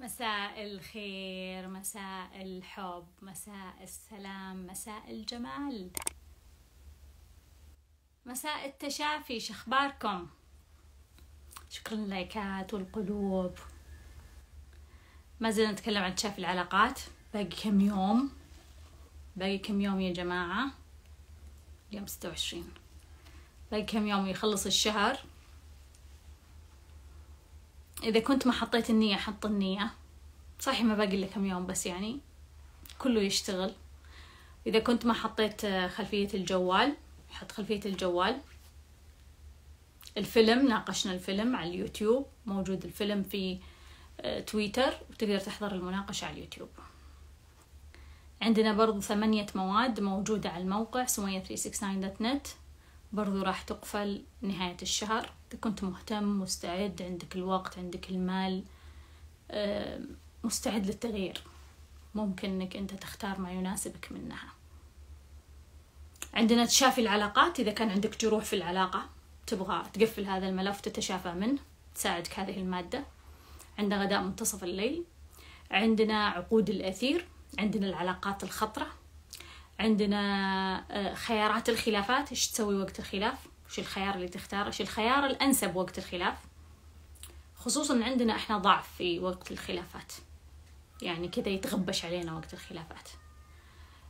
مساء الخير مساء الحب مساء السلام مساء الجمال. مساء التشافي شخباركم شكرا للايكات والقلوب. ما زلنا نتكلم عن تشافي العلاقات. باقي كم يوم؟ باقي كم يوم يا جماعة؟ اليوم ستة وعشرين. باقي كم يوم يخلص الشهر؟ إذا كنت ما حطيت النية حط النية. صحيح ما باقي إلا كم يوم بس يعني كله يشتغل. إذا كنت ما حطيت خلفية الجوال حط خلفية الجوال. الفيلم ناقشنا الفيلم على اليوتيوب. موجود الفيلم في آه، تويتر وتقدر تحضر المناقشة على اليوتيوب. عندنا برضو ثمانية مواد موجودة على الموقع سمية 369.net برضو راح تقفل نهاية الشهر. إذا كنت مهتم مستعد عندك الوقت عندك المال مستعد للتغيير. ممكن إنك أنت تختار ما يناسبك منها. عندنا تشافي العلاقات. إذا كان عندك جروح في العلاقة تبغى تقفل هذا الملف تتشافى منه تساعدك هذه المادة. عندنا غداء منتصف الليل. عندنا عقود الأثير. عندنا العلاقات الخطرة. عندنا آه، خيارات الخلافات. إيش تسوي وقت الخلاف؟ وش الخيار اللي تختاره؟ إيش الخيار الأنسب وقت الخلاف؟ خصوصا عندنا إحنا ضعف في وقت الخلافات. يعني كذا يتغبش علينا وقت الخلافات.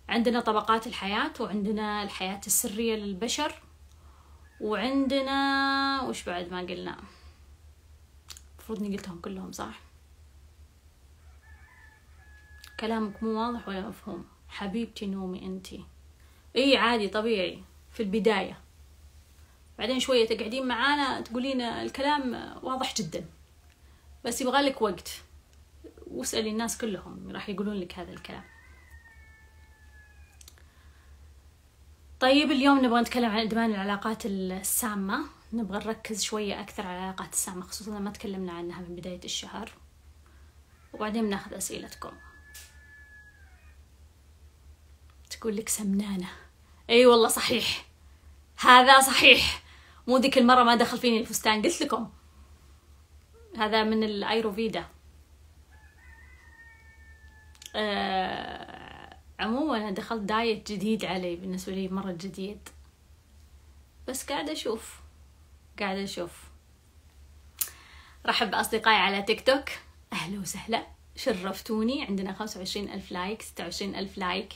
عندنا طبقات الحياة وعندنا الحياة السرية للبشر وعندنا وش بعد ما قلنا؟ المفروض إني قلتهم كلهم صح؟ كلامك مو واضح ولا مفهوم. حبيبتي نومي انتي. إي عادي طبيعي في البداية. بعدين شوية تقعدين معانا تقولين الكلام واضح جدا. بس يبغالك وقت. واسألي الناس كلهم راح يقولون لك هذا الكلام. طيب اليوم نبغى نتكلم عن إدمان العلاقات السامة. نبغى نركز شوية أكثر على العلاقات السامة خصوصا ما تكلمنا عنها من بداية الشهر. وبعدين بناخذ أسئلتكم. تقول لك سمنانة. أي والله صحيح. هذا صحيح. مو ذيك المرة ما دخل فيني الفستان قلت لكم. هذا من الأيروفيدا. آه عموما أنا دخلت دايت جديد علي بالنسبة لي مرة جديد. بس قاعدة أشوف. قاعدة أشوف. رحب بأصدقائي على تيك توك. أهلا وسهلا. شرفتوني. عندنا خمسة وعشرين ألف like ستة وعشرين ألف like.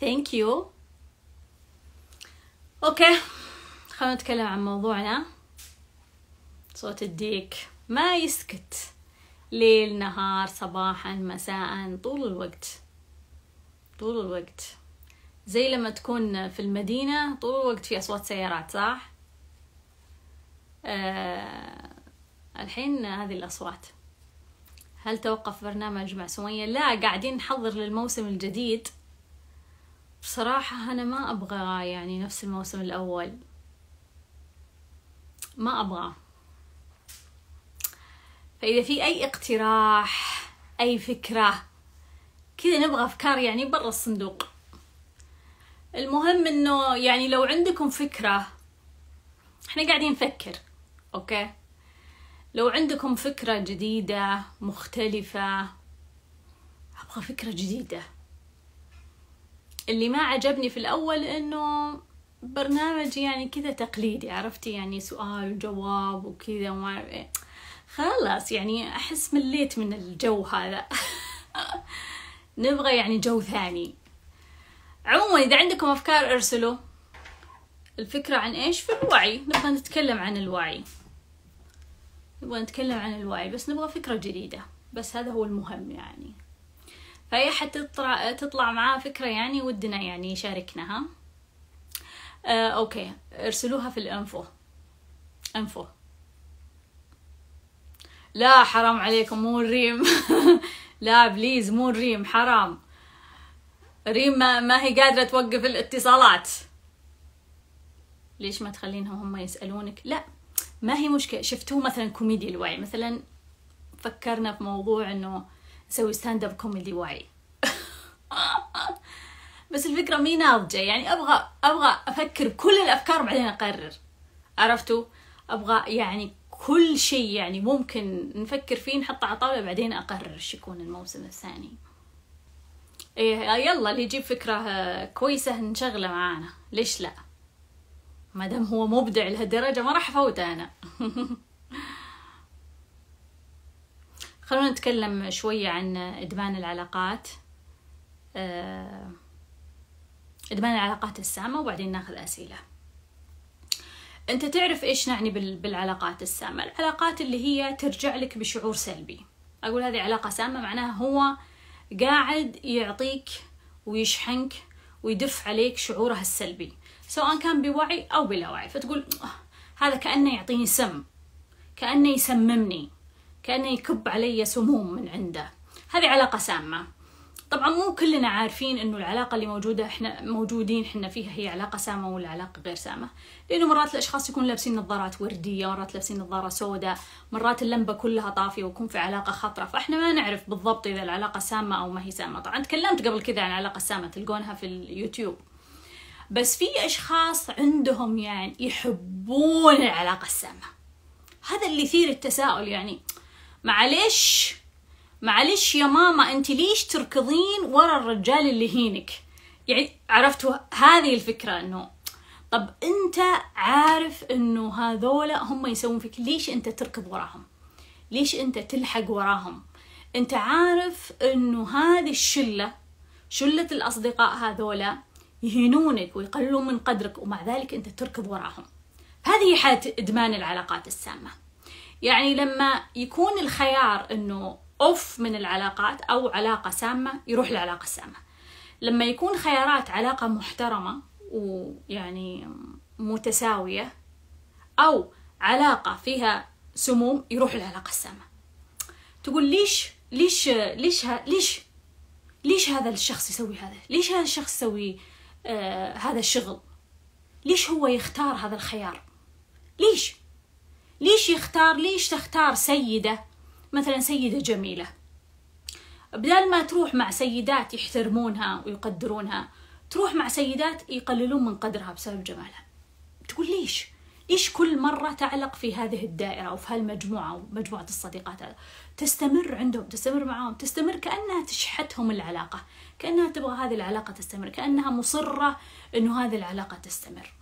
thank you okay خلينا نتكلم عن موضوعنا. صوت الديك. ما يسكت ليل نهار صباحا مساء طول الوقت. طول الوقت. زي لما تكون في المدينة طول الوقت في أصوات سيارات صح؟ آه الحين هذه الأصوات. هل توقف برنامج مع سمية؟ لا قاعدين نحضر للموسم الجديد. بصراحة أنا ما أبغى يعني نفس الموسم الأول. ما أبغى. فإذا في أي اقتراح أي فكرة كذا نبغى أفكار يعني برا الصندوق. المهم إنه يعني لو عندكم فكرة إحنا قاعدين نفكر أوكي؟ لو عندكم فكرة جديدة مختلفة أبغى فكرة جديدة. اللي ما عجبني في الأول إنه برنامج يعني كذا تقليدي عرفتي؟ يعني سؤال وجواب وكذا وما إيه. خلاص يعني أحس مليت من الجو هذا. نبغى يعني جو ثاني. عموما إذا عندكم أفكار أرسلوا. الفكرة عن إيش؟ في الوعي. نبغى نتكلم عن الوعي. نبغى نتكلم عن الوعي بس نبغى فكرة جديدة. بس هذا هو المهم يعني. فأي أحد تطلع معاه فكرة يعني ودنا يعني يشاركنا ها آه أوكي. ارسلوها في الإنفو. إنفو. لا حرام عليكم مو الريم. لا please مو الريم حرام. ريم ما, ما هي قادرة توقف الاتصالات. ليش ما تخلينهم هم يسألونك؟ لا ما هي مشكلة. شفتوه مثلا كوميدي الوعي. مثلا فكرنا في موضوع إنه نسوي stand up comedy وعي بس الفكرة مي ناضجة يعني أبغى أبغى أفكر كل الأفكار بعدين أقرر. عرفتوا؟ أبغى يعني كل شيء يعني ممكن نفكر فيه نحطه على طاولة بعدين أقرر إيش يكون الموسم الثاني. إيه يلا اللي يجيب فكرة كويسة نشغله معانا. ليش لا؟ ما دام هو مبدع لهالدرجة ما راح أفوته أنا. خلونا نتكلم شوية عن إدمان العلاقات. آه، إدمان العلاقات السامة وبعدين ناخذ أسئلة. أنت تعرف إيش نعني بالعلاقات السامة؟ العلاقات اللي هي ترجع لك بشعور سلبي. أقول هذه علاقة سامة معناها هو قاعد يعطيك ويشحنك ويدف عليك شعوره السلبي سواء كان بوعي أو بلا وعي. فتقول آه، هذا كأنه يعطيني سم كأنه يسممني. كأنه يكب علي سموم من عنده. هذه علاقة سامة. طبعا مو كلنا عارفين إنه العلاقة اللي موجودة إحنا موجودين إحنا فيها هي علاقة سامة ولا علاقة غير سامة. لأنه مرات الأشخاص يكونوا لابسين نظارات وردية مرات لابسين نظارة سوداء مرات اللمبة كلها طافية ويكون في علاقة خطرة. فإحنا ما نعرف بالضبط إذا العلاقة سامة أو ما هي سامة. طبعا تكلمت قبل كذا عن العلاقة السامة تلقونها في اليوتيوب. بس في أشخاص عندهم يعني يحبون العلاقة السامة. هذا اللي يثير التساؤل يعني. معلش معلش يا ماما انت ليش تركضين ورا الرجال اللي هينك؟ يعني عرفتوا هذه الفكرة إنه طب أنت عارف إنه هذولا هم يسوون فيك ليش أنت تركض وراهم؟ ليش أنت تلحق وراهم؟ أنت عارف إنه هذه الشلة شلة الأصدقاء هذولا يهينونك ويقللون من قدرك ومع ذلك أنت تركض وراهم. هذه حالة إدمان العلاقات السامة. يعني لما يكون الخيار إنه أوف من العلاقات أو علاقة سامة يروح للعلاقة السامة لما يكون خيارات علاقة محترمة ويعني متساوية أو علاقة فيها سموم يروح للعلاقة السامة تقول ليش ليش ليش ليش ليش هذا الشخص يسوي هذا؟ ليش هذا الشخص يسوي آه هذا الشغل؟ ليش هو يختار هذا الخيار؟ ليش؟ ليش يختار ليش تختار سيدة؟ مثلا سيدة جميلة. بدل ما تروح مع سيدات يحترمونها ويقدرونها تروح مع سيدات يقللون من قدرها بسبب جمالها. تقول ليش؟ ليش كل مرة تعلق في هذه الدائرة أو في هالمجموعة أو مجموعة الصديقات؟ هذا تستمر عندهم تستمر معهم تستمر كأنها تشحتهم العلاقة كأنها تبغى هذه العلاقة تستمر كأنها مصرة أنه هذه العلاقة تستمر.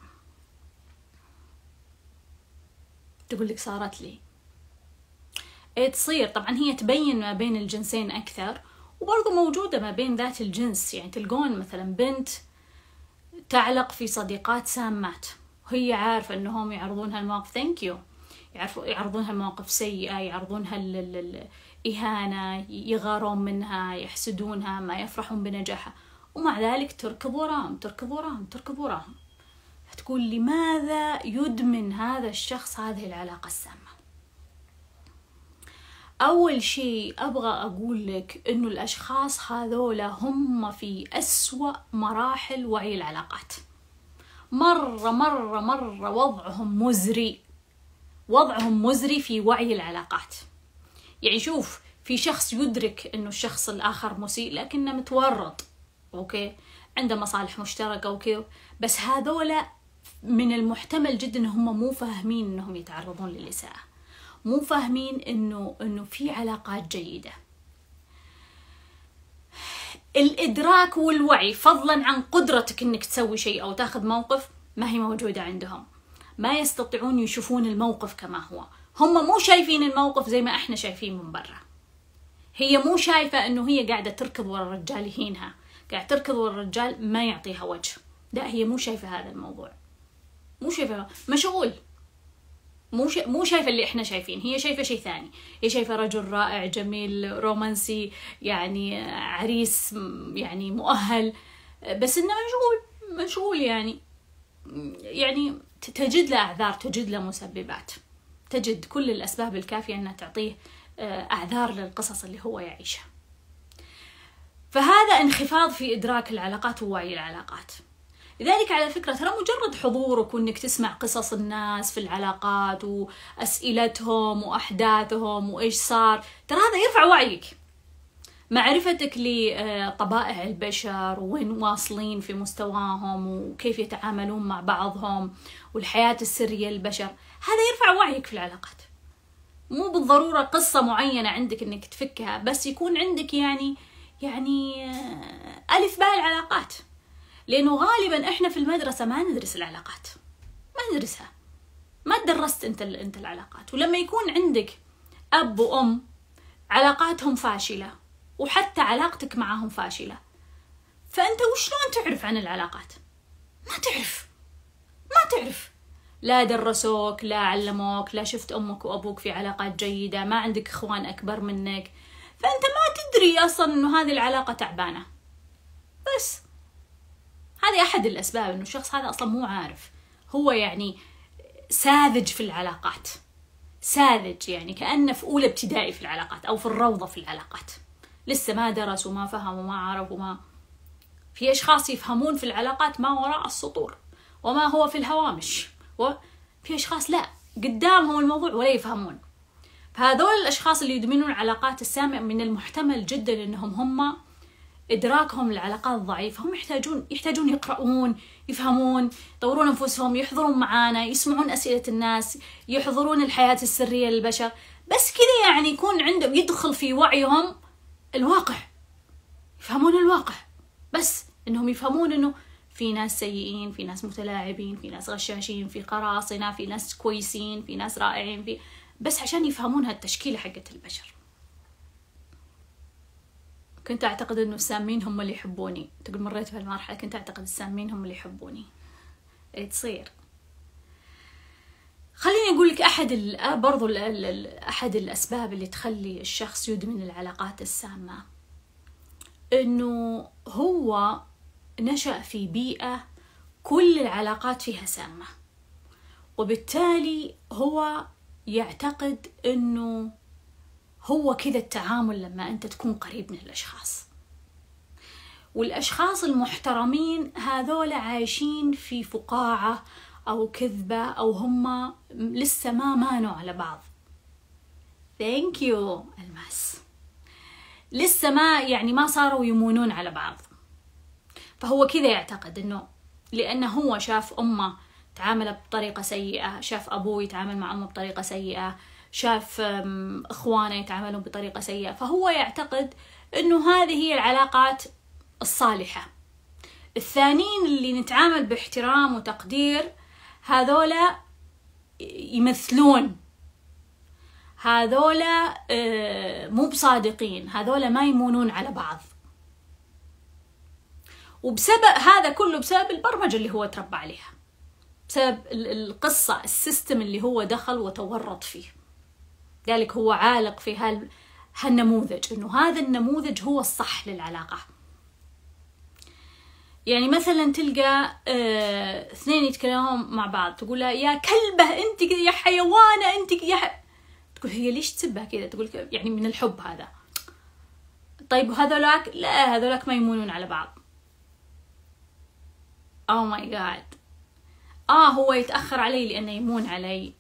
تقول لك صارت لي. إيه تصير. طبعا هي تبين ما بين الجنسين أكثر وبرضو موجودة ما بين ذات الجنس. يعني تلقون مثلا بنت تعلق في صديقات سامات وهي عارفة إنهم يعرضون هالمواقف thank you يعرفوا يعرضون هالمواقف سيئة يعرضون هالإهانة يغارون منها يحسدونها ما يفرحون بنجاحها. ومع ذلك تركض وراهم تركض وراهم تركض وراهم. تقول لماذا يدمن هذا الشخص هذه العلاقة السامة؟ أول شيء أبغى أقول لك إنه الأشخاص هذولا هم في أسوأ مراحل وعي العلاقات. مرة مرة مرة وضعهم مزري. وضعهم مزري في وعي العلاقات. يعني شوف في شخص يدرك إنه الشخص الآخر مسيء لكنه متورط أوكي؟ عنده مصالح مشتركة وكذا بس هذولا من المحتمل جدا انهم مو فاهمين إنهم يتعرضون للإساءة. مو فاهمين إنه إنه في علاقات جيدة. الإدراك والوعي فضلا عن قدرتك إنك تسوي شيء أو تأخذ موقف ما هي موجودة عندهم. ما يستطيعون يشوفون الموقف كما هو. هم مو شايفين الموقف زي ما إحنا شايفين من برا. هي مو شايفة إنه هي قاعدة تركض ورا الرجال يهينها قاعدة تركض ورا الرجال ما يعطيها وجه. لا هي مو شايفة هذا الموضوع. مو شايفة مشغول. مو شا... مو شايفة اللي إحنا شايفين هي شايفة شيء ثاني. هي شايفة رجل رائع جميل رومانسي يعني عريس يعني مؤهل بس إنه مشغول مشغول يعني. يعني تجد له أعذار تجد له مسببات. تجد كل الأسباب الكافية إنها تعطيه آه، أعذار للقصص اللي هو يعيشها. فهذا انخفاض في إدراك العلاقات ووعي العلاقات. لذلك على فكرة ترى مجرد حضورك وإنك تسمع قصص الناس في العلاقات وأسئلتهم وأحداثهم وإيش صار ترى هذا يرفع وعيك. معرفتك لطبائع البشر وين واصلين في مستواهم وكيف يتعاملون مع بعضهم والحياة السرية للبشر هذا يرفع وعيك في العلاقات. مو بالضرورة قصة معينة عندك إنك تفكها بس يكون عندك يعني يعني آه، ألف باء العلاقات. لأنه غالبا إحنا في المدرسة ما ندرس العلاقات. ما ندرسها. ما درست أنت أنت العلاقات. ولما يكون عندك أب وأم علاقاتهم فاشلة وحتى علاقتك معهم فاشلة فأنت وشلون تعرف عن العلاقات؟ ما تعرف. ما تعرف. لا درسوك لا علموك لا شفت أمك وأبوك في علاقات جيدة ما عندك إخوان أكبر منك. فأنت ما تدري أصلا أنه هذه العلاقة تعبانة. بس. هذه أحد الأسباب أنه الشخص هذا أصلا مو عارف. هو يعني ساذج في العلاقات. ساذج يعني كأنه في أولى ابتدائي في العلاقات أو في الروضة في العلاقات. لسه ما درس وما فهم وما عرف وما في أشخاص يفهمون في العلاقات ما وراء السطور وما هو في الهوامش. وفي أشخاص لا قدامهم الموضوع ولا يفهمون. فهذول الأشخاص اللي يدمنون العلاقات السامة من المحتمل جدا أنهم هم إدراكهم للعلاقات ضعيف هم يحتاجون يحتاجون يقرؤون يفهمون يطورون أنفسهم يحضرون معانا يسمعون أسئلة الناس يحضرون الحياة السرية للبشر. بس كذا يعني يكون عندهم يدخل في وعيهم الواقع. يفهمون الواقع. بس إنهم يفهمون إنه في ناس سيئين في ناس متلاعبين في ناس غشاشين في قراصنة في ناس كويسين في ناس رائعين في بس عشان يفهمون هالتشكيلة حقت البشر. كنت أعتقد إنه السامين هم اللي يحبوني. تقول مريت في المرحلة كنت أعتقد السامين هم اللي يحبوني. إيه تصير. خليني أقول لك أحد برضو أحد الأسباب اللي تخلي الشخص يدمن العلاقات السامة. إنه هو نشأ في بيئة كل العلاقات فيها سامة. وبالتالي هو يعتقد إنه هو كذا التعامل لما أنت تكون قريب من الأشخاص. والأشخاص المحترمين هذول عايشين في فقاعة أو كذبة أو هم لسه ما مانوا على بعض. ثانك يو ألماس. لسه ما يعني ما صاروا يمونون على بعض. فهو كذا يعتقد إنه لأنه هو شاف أمه تعامل بطريقة سيئة شاف أبوه يتعامل مع أمه بطريقة سيئة شاف إخوانه يتعاملون بطريقة سيئة. فهو يعتقد أنه هذه هي العلاقات الصالحة. الثانيين اللي نتعامل باحترام وتقدير هذولا يمثلون. هذولا آه، مو بصادقين. هذولا ما يمونون على بعض. وبسبب هذا كله بسبب البرمجة اللي هو تربى عليها. بسبب القصة السيستم اللي هو دخل وتورط فيه. ذلك هو عالق في هال هالنموذج إنه هذا النموذج هو الصح للعلاقة. يعني مثلا تلقى آه اثنين يتكلمون مع بعض تقول لها يا كلبة أنت يا حيوانة أنت يا ح... تقول هي ليش تسبها كذا؟ تقول يعني من الحب هذا. طيب وهذولاك؟ لا هذولاك ما يمونون على بعض. أو ماي جاد آه هو يتأخر علي لأنه يمون علي.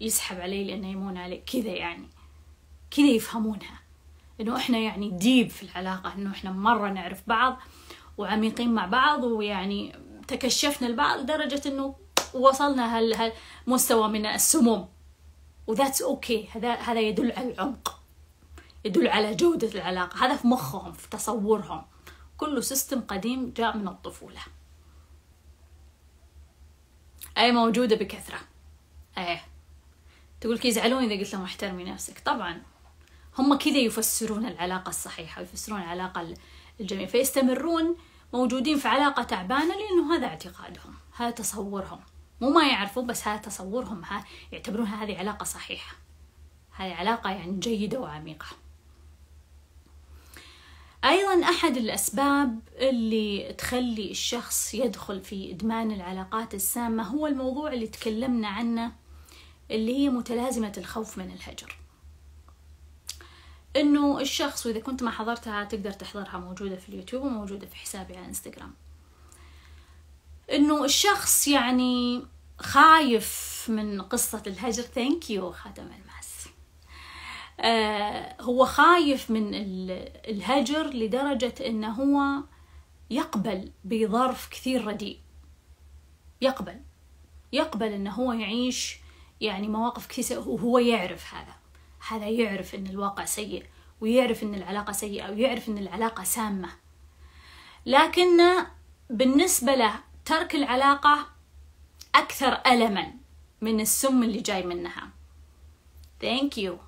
يسحب علي لأنه يمون علي كذا يعني. كذا يفهمونها. إنه إحنا يعني deep في العلاقة إنه إحنا مرة نعرف بعض وعميقين مع بعض ويعني تكشفنا البعض لدرجة إنه وصلنا هالمستوى من السموم. و that's okay. هذا هذا يدل على العمق. يدل على جودة العلاقة. هذا في مخهم في تصورهم. كله system قديم جاء من الطفولة. أي موجودة بكثرة. أيه تقول يزعلون إذا قلت لهم احترمي نفسك. طبعا. هم كذا يفسرون العلاقة الصحيحة ويفسرون العلاقة الجميلة. فيستمرون موجودين في علاقة تعبانة لأنه هذا اعتقادهم هذا تصورهم. مو ما يعرفوا بس هذا تصورهم ها يعتبرونها هذه علاقة صحيحة. هذه علاقة يعني جيدة وعميقة. أيضا أحد الأسباب اللي تخلي الشخص يدخل في إدمان العلاقات السامة هو الموضوع اللي تكلمنا عنه اللي هي متلازمة الخوف من الهجر. إنه الشخص وإذا كنت ما حضرتها تقدر تحضرها موجودة في اليوتيوب وموجودة في حسابي على إنستغرام. إنه الشخص يعني خايف من قصة الهجر. thank you خاتم المال آه، هو خايف من الهجر لدرجة إنه هو يقبل بظرف كثير رديء. يقبل. يقبل إنه هو يعيش يعني مواقف كثيرة وهو يعرف هذا. هذا يعرف إن الواقع سيء ويعرف إن العلاقة سيئة ويعرف إن العلاقة سامة. لكن بالنسبة له ترك العلاقة أكثر ألما من السم اللي جاي منها. ثانك يو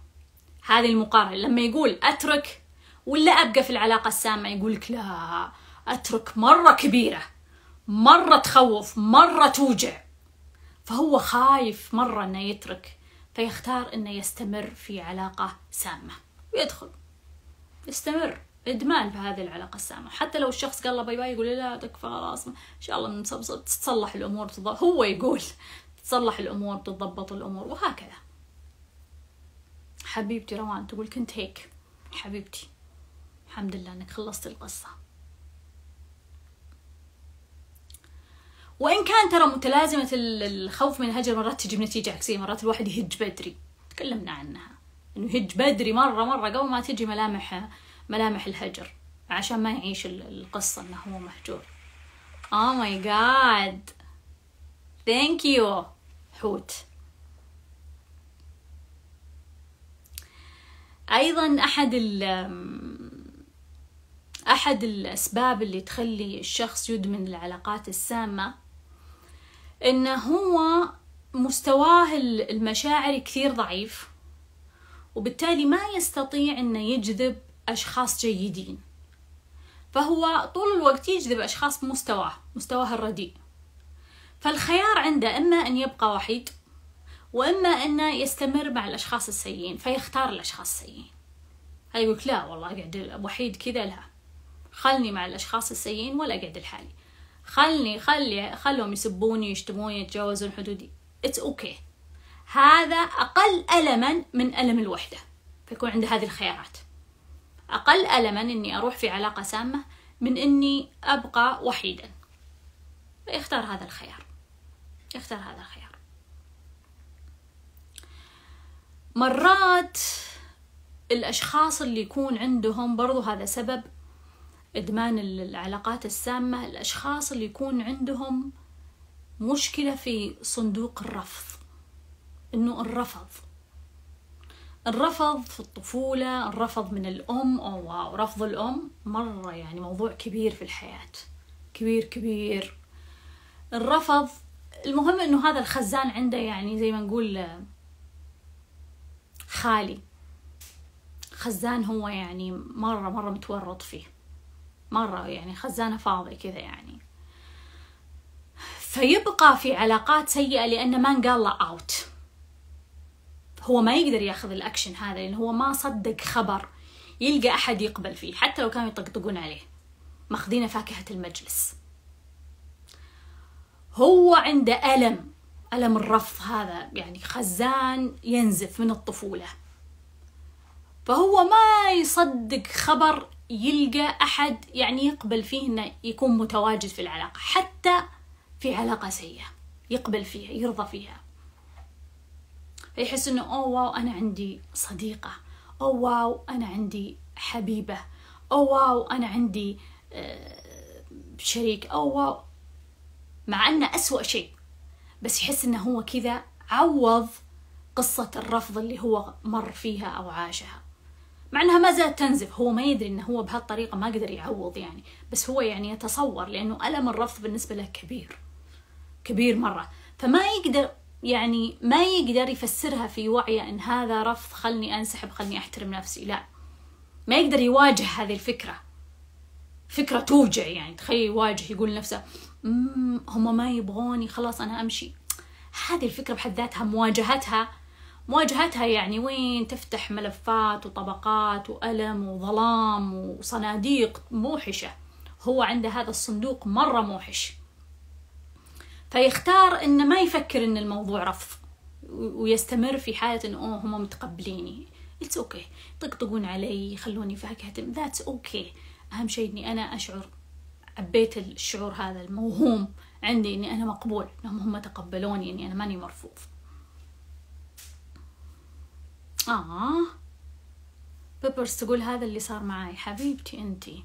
هذه المقارنة. لما يقول أترك ولا أبقى في العلاقة السامة يقول لك لا أترك مرة كبيرة مرة تخوف مرة توجع. فهو خايف مرة أنه يترك فيختار أنه يستمر في علاقة سامة. ويدخل يستمر إدمان في هذه العلاقة السامة. حتى لو الشخص قال له باي باي يقول لا تكفى خلاص. إن شاء الله تتصلح الأمور تضبط. هو يقول تتصلح الأمور تتضبط الأمور وهكذا. حبيبتي روان تقول كنت هيك. حبيبتي الحمد لله إنك خلصت القصة. وإن كان ترى متلازمة الخوف من الهجر مرات تجي بنتيجة عكسية مرات الواحد يهج بدري. تكلمنا عنها. إنه يهج بدري مرة مرة قبل ما تجي ملامح ملامح الهجر. عشان ما يعيش القصة إنه هو مهجور. Oh my god. Thank you حوت. أيضا أحد ال أحد الأسباب اللي تخلي الشخص يدمن العلاقات السامة إنه هو مستواه المشاعري كثير ضعيف وبالتالي ما يستطيع إنه يجذب أشخاص جيدين. فهو طول الوقت يجذب أشخاص بمستواه مستواه الرديء. فالخيار عنده إما أن يبقى وحيد وإما أنه يستمر مع الأشخاص السيئين فيختار الأشخاص السيئين. هاي يقول لا والله أقعد وحيد كذا لا. خلني مع الأشخاص السيئين ولا أقعد لحالي. خلني خلي خلهم يسبوني يشتموني يتجاوزون حدودي. it's okay. هذا أقل ألما من ألم الوحدة. فيكون عنده هذه الخيارات. أقل ألما إني أروح في علاقة سامة من إني أبقى وحيدا. يختار هذا الخيار. يختار هذا الخيار. مرات الأشخاص اللي يكون عندهم برضو هذا سبب إدمان العلاقات السامة الأشخاص اللي يكون عندهم مشكلة في صندوق الرفض. إنه الرفض. الرفض في الطفولة الرفض من الأم أو رفض الأم مرة يعني موضوع كبير في الحياة. كبير كبير. الرفض المهم إنه هذا الخزان عنده يعني زي ما نقول خالي. خزان هو يعني مرة مرة متورط فيه. مرة يعني خزانة فاضي كذا يعني. فيبقى في علاقات سيئة لأنه ما انقال له أوت هو ما يقدر ياخذ الأكشن هذا لأن هو ما صدق خبر يلقى أحد يقبل فيه حتى لو كانوا يطقطقون عليه. ماخذين فاكهة المجلس. هو عنده ألم. ألم الرفض هذا. يعني خزان ينزف من الطفولة. فهو ما يصدق خبر يلقى أحد يعني يقبل فيه إنه يكون متواجد في العلاقة حتى في علاقة سيئة يقبل فيها يرضى فيها. فيحس إنه oh wow أنا عندي صديقة oh wow أنا عندي حبيبة oh wow أنا عندي آه، شريك oh wow. مع أنه أسوأ شيء بس يحس إنه هو كذا عوض قصة الرفض اللي هو مر فيها أو عاشها. مع إنها ما زالت تنزف. هو ما يدري إنه هو بهالطريقة ما قدر يعوض يعني. بس هو يعني يتصور لأنه ألم الرفض بالنسبة له كبير. كبير مرة. فما يقدر يعني ما يقدر يفسرها في وعيه إن هذا رفض خلني أنسحب خلني أحترم نفسي. لا. ما يقدر يواجه هذه الفكرة. فكرة توجع يعني. تخيل يواجه يقول نفسه هم ما يبغوني خلاص أنا أمشي. هذه الفكرة بحد ذاتها مواجهتها مواجهتها يعني وين تفتح ملفات وطبقات وألم وظلام وصناديق موحشة. هو عنده هذا الصندوق مرة موحش. فيختار إنه ما يفكر إن الموضوع رفض ويستمر في حالة إنه أوه هم متقبليني. it's okay. يطقطقون علي يخلوني فاكهة that's okay. أهم شيء إني أنا أشعر عبيت الشعور هذا الموهوم عندي إني أنا مقبول. إنهم هم تقبلوني إني أنا ماني مرفوض. آه. بيبرز تقول هذا اللي صار معي حبيبتي أنتي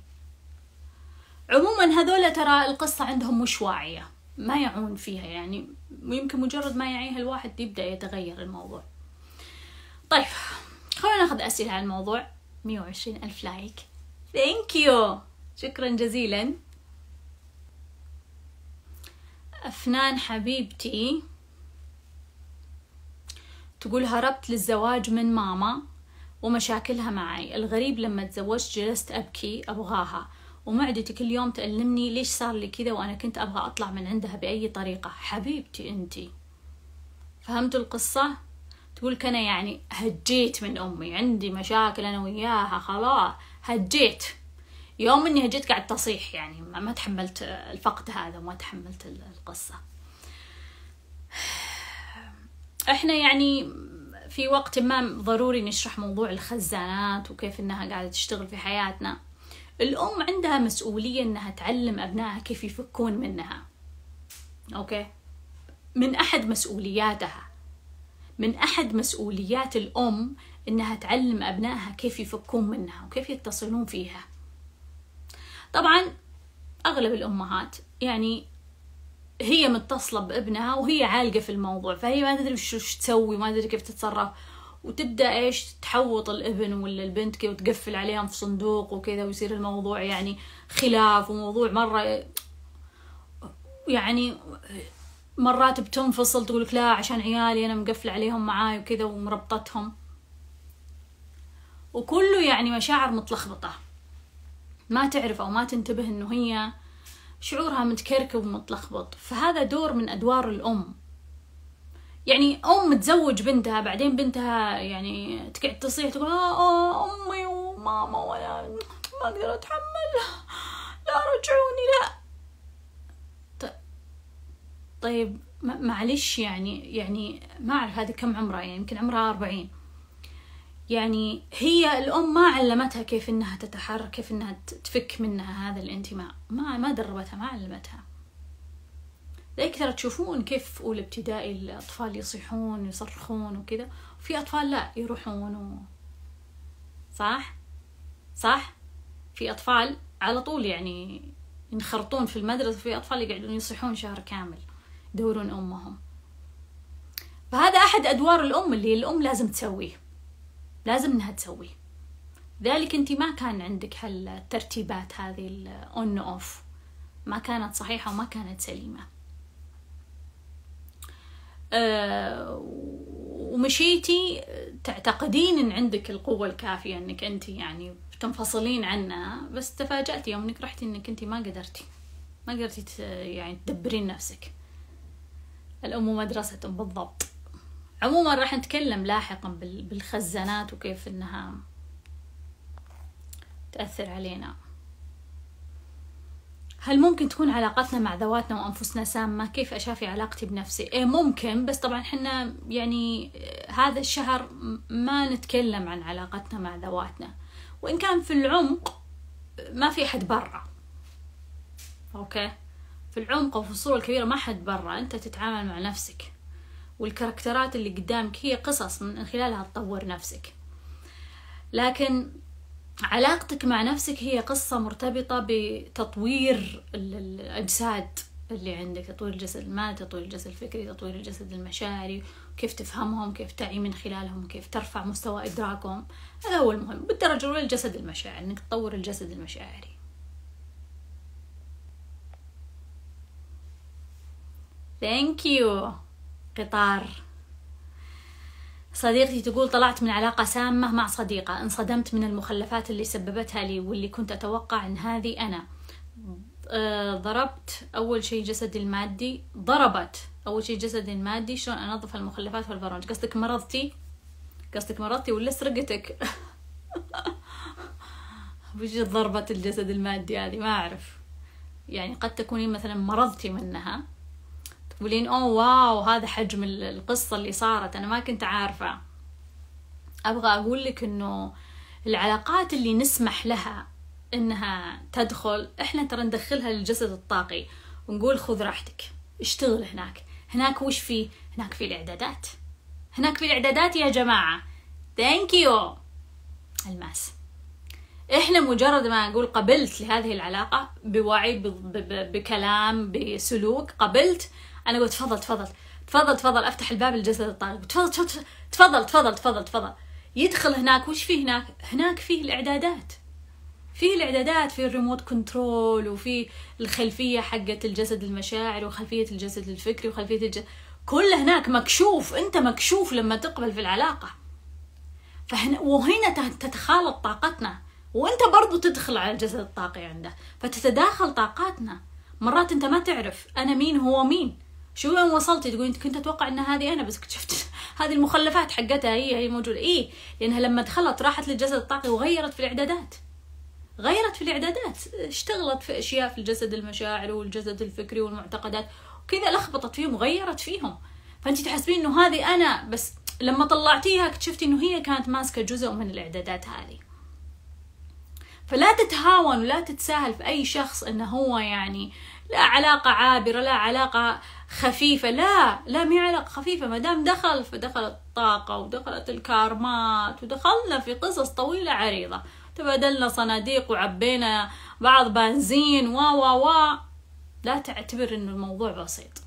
عموما هذول ترى القصة عندهم مش واعية ما يعون فيها يعني يمكن مجرد ما يعيها الواحد يبدأ يتغير الموضوع. طيب خلونا ناخذ أسئلة على الموضوع. مية وعشرين ألف like. thank you شكرا جزيلا. أفنان حبيبتي. تقول هربت للزواج من ماما ومشاكلها معي. الغريب لما تزوجت جلست أبكي أبغاها. ومعدتي كل يوم تألمني ليش صار لي كذا وأنا كنت أبغى أطلع من عندها بأي طريقة؟ حبيبتي أنتي فهمت القصة؟ تقول كان يعني هجيت من أمي. عندي مشاكل أنا وياها خلاص. هجيت. يوم إني هجيت قاعد تصيح يعني. ما تحملت الفقد هذا وما تحملت القصة. إحنا يعني في وقت ما ضروري نشرح موضوع الخزانات وكيف إنها قاعدة تشتغل في حياتنا. الأم عندها مسؤولية إنها تعلم أبنائها كيف يفكون منها. أوكي؟ من أحد مسؤولياتها. من أحد مسؤوليات الأم إنها تعلم أبنائها كيف يفكون منها وكيف يتصلون فيها. طبعا أغلب الأمهات يعني هي متصلة بابنها وهي عالقة في الموضوع فهي ما تدري وش تسوي ما تدري كيف تتصرف. وتبدأ إيش؟ تحوط الابن ولا البنت كذا وتقفل عليهم في صندوق وكذا ويصير الموضوع يعني خلاف وموضوع مرة يعني مرات بتنفصل تقول لا عشان عيالي أنا مقفل عليهم معاي وكذا ومربطتهم. وكله يعني مشاعر متلخبطة. ما تعرف أو ما تنتبه إنه هي شعورها متكركب ومتلخبط. فهذا دور من أدوار الأم. يعني أم تزوج بنتها بعدين بنتها يعني تقعد تصيح تقول آه, آه أمي وماما وأنا ما أقدر أتحمل. لا رجعوني لا. طيب معلش يعني يعني ما اعرف هذه كم عمرها يعني يمكن عمرها أربعين. يعني هي الأم ما علمتها كيف إنها تتحرك كيف إنها تفك منها هذا الانتماء. ما ما دربتها ما علمتها. ذيك ترى تشوفون كيف أولى ابتدائي الأطفال يصيحون يصرخون وكذا. وفي أطفال لا يروحون و... صح؟ صح؟ في أطفال على طول يعني ينخرطون في المدرسة في أطفال يقعدون يصيحون شهر كامل يدورون أمهم. فهذا أحد أدوار الأم اللي الأم لازم تسويه. لازم إنها تسوي. ذلك انت ما كان عندك هالترتيبات هذه ال on off ما كانت صحيحة وما كانت سليمة. أه ومشيتي تعتقدين إن عندك القوة الكافية إنك انت يعني تنفصلين عنها بس تفاجأتي يوم انك رحتي إنك انت ما قدرتي ما قدرتي يعني تدبرين نفسك. الأم مدرسة بالضبط. عموما راح نتكلم لاحقا بالخزانات وكيف إنها تأثر علينا هل ممكن تكون علاقتنا مع ذواتنا وأنفسنا سامة؟ كيف أشافي علاقتي بنفسي؟ إيه ممكن بس طبعا حنا يعني هذا الشهر ما نتكلم عن علاقتنا مع ذواتنا وإن كان في العمق ما في حد برا أوكي؟ في العمق وفي الصورة الكبيرة ما حد برا أنت تتعامل مع نفسك والكاركترات اللي قدامك هي قصص من خلالها تطور نفسك. لكن علاقتك مع نفسك هي قصة مرتبطة بتطوير الأجساد اللي عندك تطوير الجسد المادي تطوير الجسد الفكري تطوير الجسد المشاعري كيف تفهمهم كيف تعي من خلالهم كيف ترفع مستوى إدراكهم. هذا هو المهم. بالدرجة الأولى الجسد المشاعري إنك تطور الجسد المشاعري. Thank you. قطار. صديقتي تقول طلعت من علاقة سامة مع صديقة. انصدمت من المخلفات اللي سببتها لي واللي كنت أتوقع أن هذه أنا. آه، ضربت أول شيء جسدي المادي. ضربت أول شيء جسدي المادي. شلون أنظف المخلفات والبرامج؟ قصدك مرضتي؟ قصدك مرضتي ولا سرقتك؟ وش ضربة الجسد المادي هذه؟ ما أعرف. يعني قد تكونين مثلا مرضتي منها. تقولين أوه واو هذا حجم القصة اللي صارت أنا ما كنت عارفة. أبغى أقول لك إنه العلاقات اللي نسمح لها إنها تدخل إحنا ترى ندخلها للجسد الطاقي ونقول خذ راحتك اشتغل هناك. هناك وش في? هناك في الإعدادات. هناك في الإعدادات يا جماعة. thank you ألماس. إحنا مجرد ما أقول قبلت لهذه العلاقة بوعي بكلام بسلوك قبلت أنا قلت تفضل تفضل تفضل تفضل أفتح الباب للجسد الطاغي تفضل تفضل تفضل تفضل تفضل يدخل هناك وش فيه هناك؟ هناك فيه الإعدادات. فيه الإعدادات في ال remote control وفي الخلفية حقت الجسد المشاعر وخلفية الجسد الفكري وخلفية الجسد كل هناك مكشوف أنت مكشوف لما تقبل في العلاقة. فهنا وهنا تتخالط طاقتنا. وأنت برضو تدخل على الجسد الطاقي عنده. فتتداخل طاقاتنا. مرات أنت ما تعرف أنا مين هو مين. شو يوم وصلتي تقول أنت كنت أتوقع إن هذه أنا بس اكتشفت هذه المخلفات حقتها هي هي موجودة. إيه لأنها لما دخلت راحت للجسد الطاقي وغيرت في الإعدادات. غيرت في الإعدادات. اشتغلت في أشياء في الجسد المشاعر والجسد الفكري والمعتقدات. وكذا لخبطت فيهم وغيرت فيهم. فأنت تحسبين إنه هذه أنا بس لما طلعتيها اكتشفتي إنه هي كانت ماسكة جزء من الإعدادات هذه. فلا تتهاون ولا تتساهل في أي شخص إنه هو يعني لا علاقة عابرة لا علاقة خفيفة. لا لا مي علاقة خفيفة. ما دام دخل فدخلت الطاقة ودخلت الكارمات ودخلنا في قصص طويلة عريضة. تبادلنا صناديق وعبينا بعض بنزين و و و. لا تعتبر إنه الموضوع بسيط.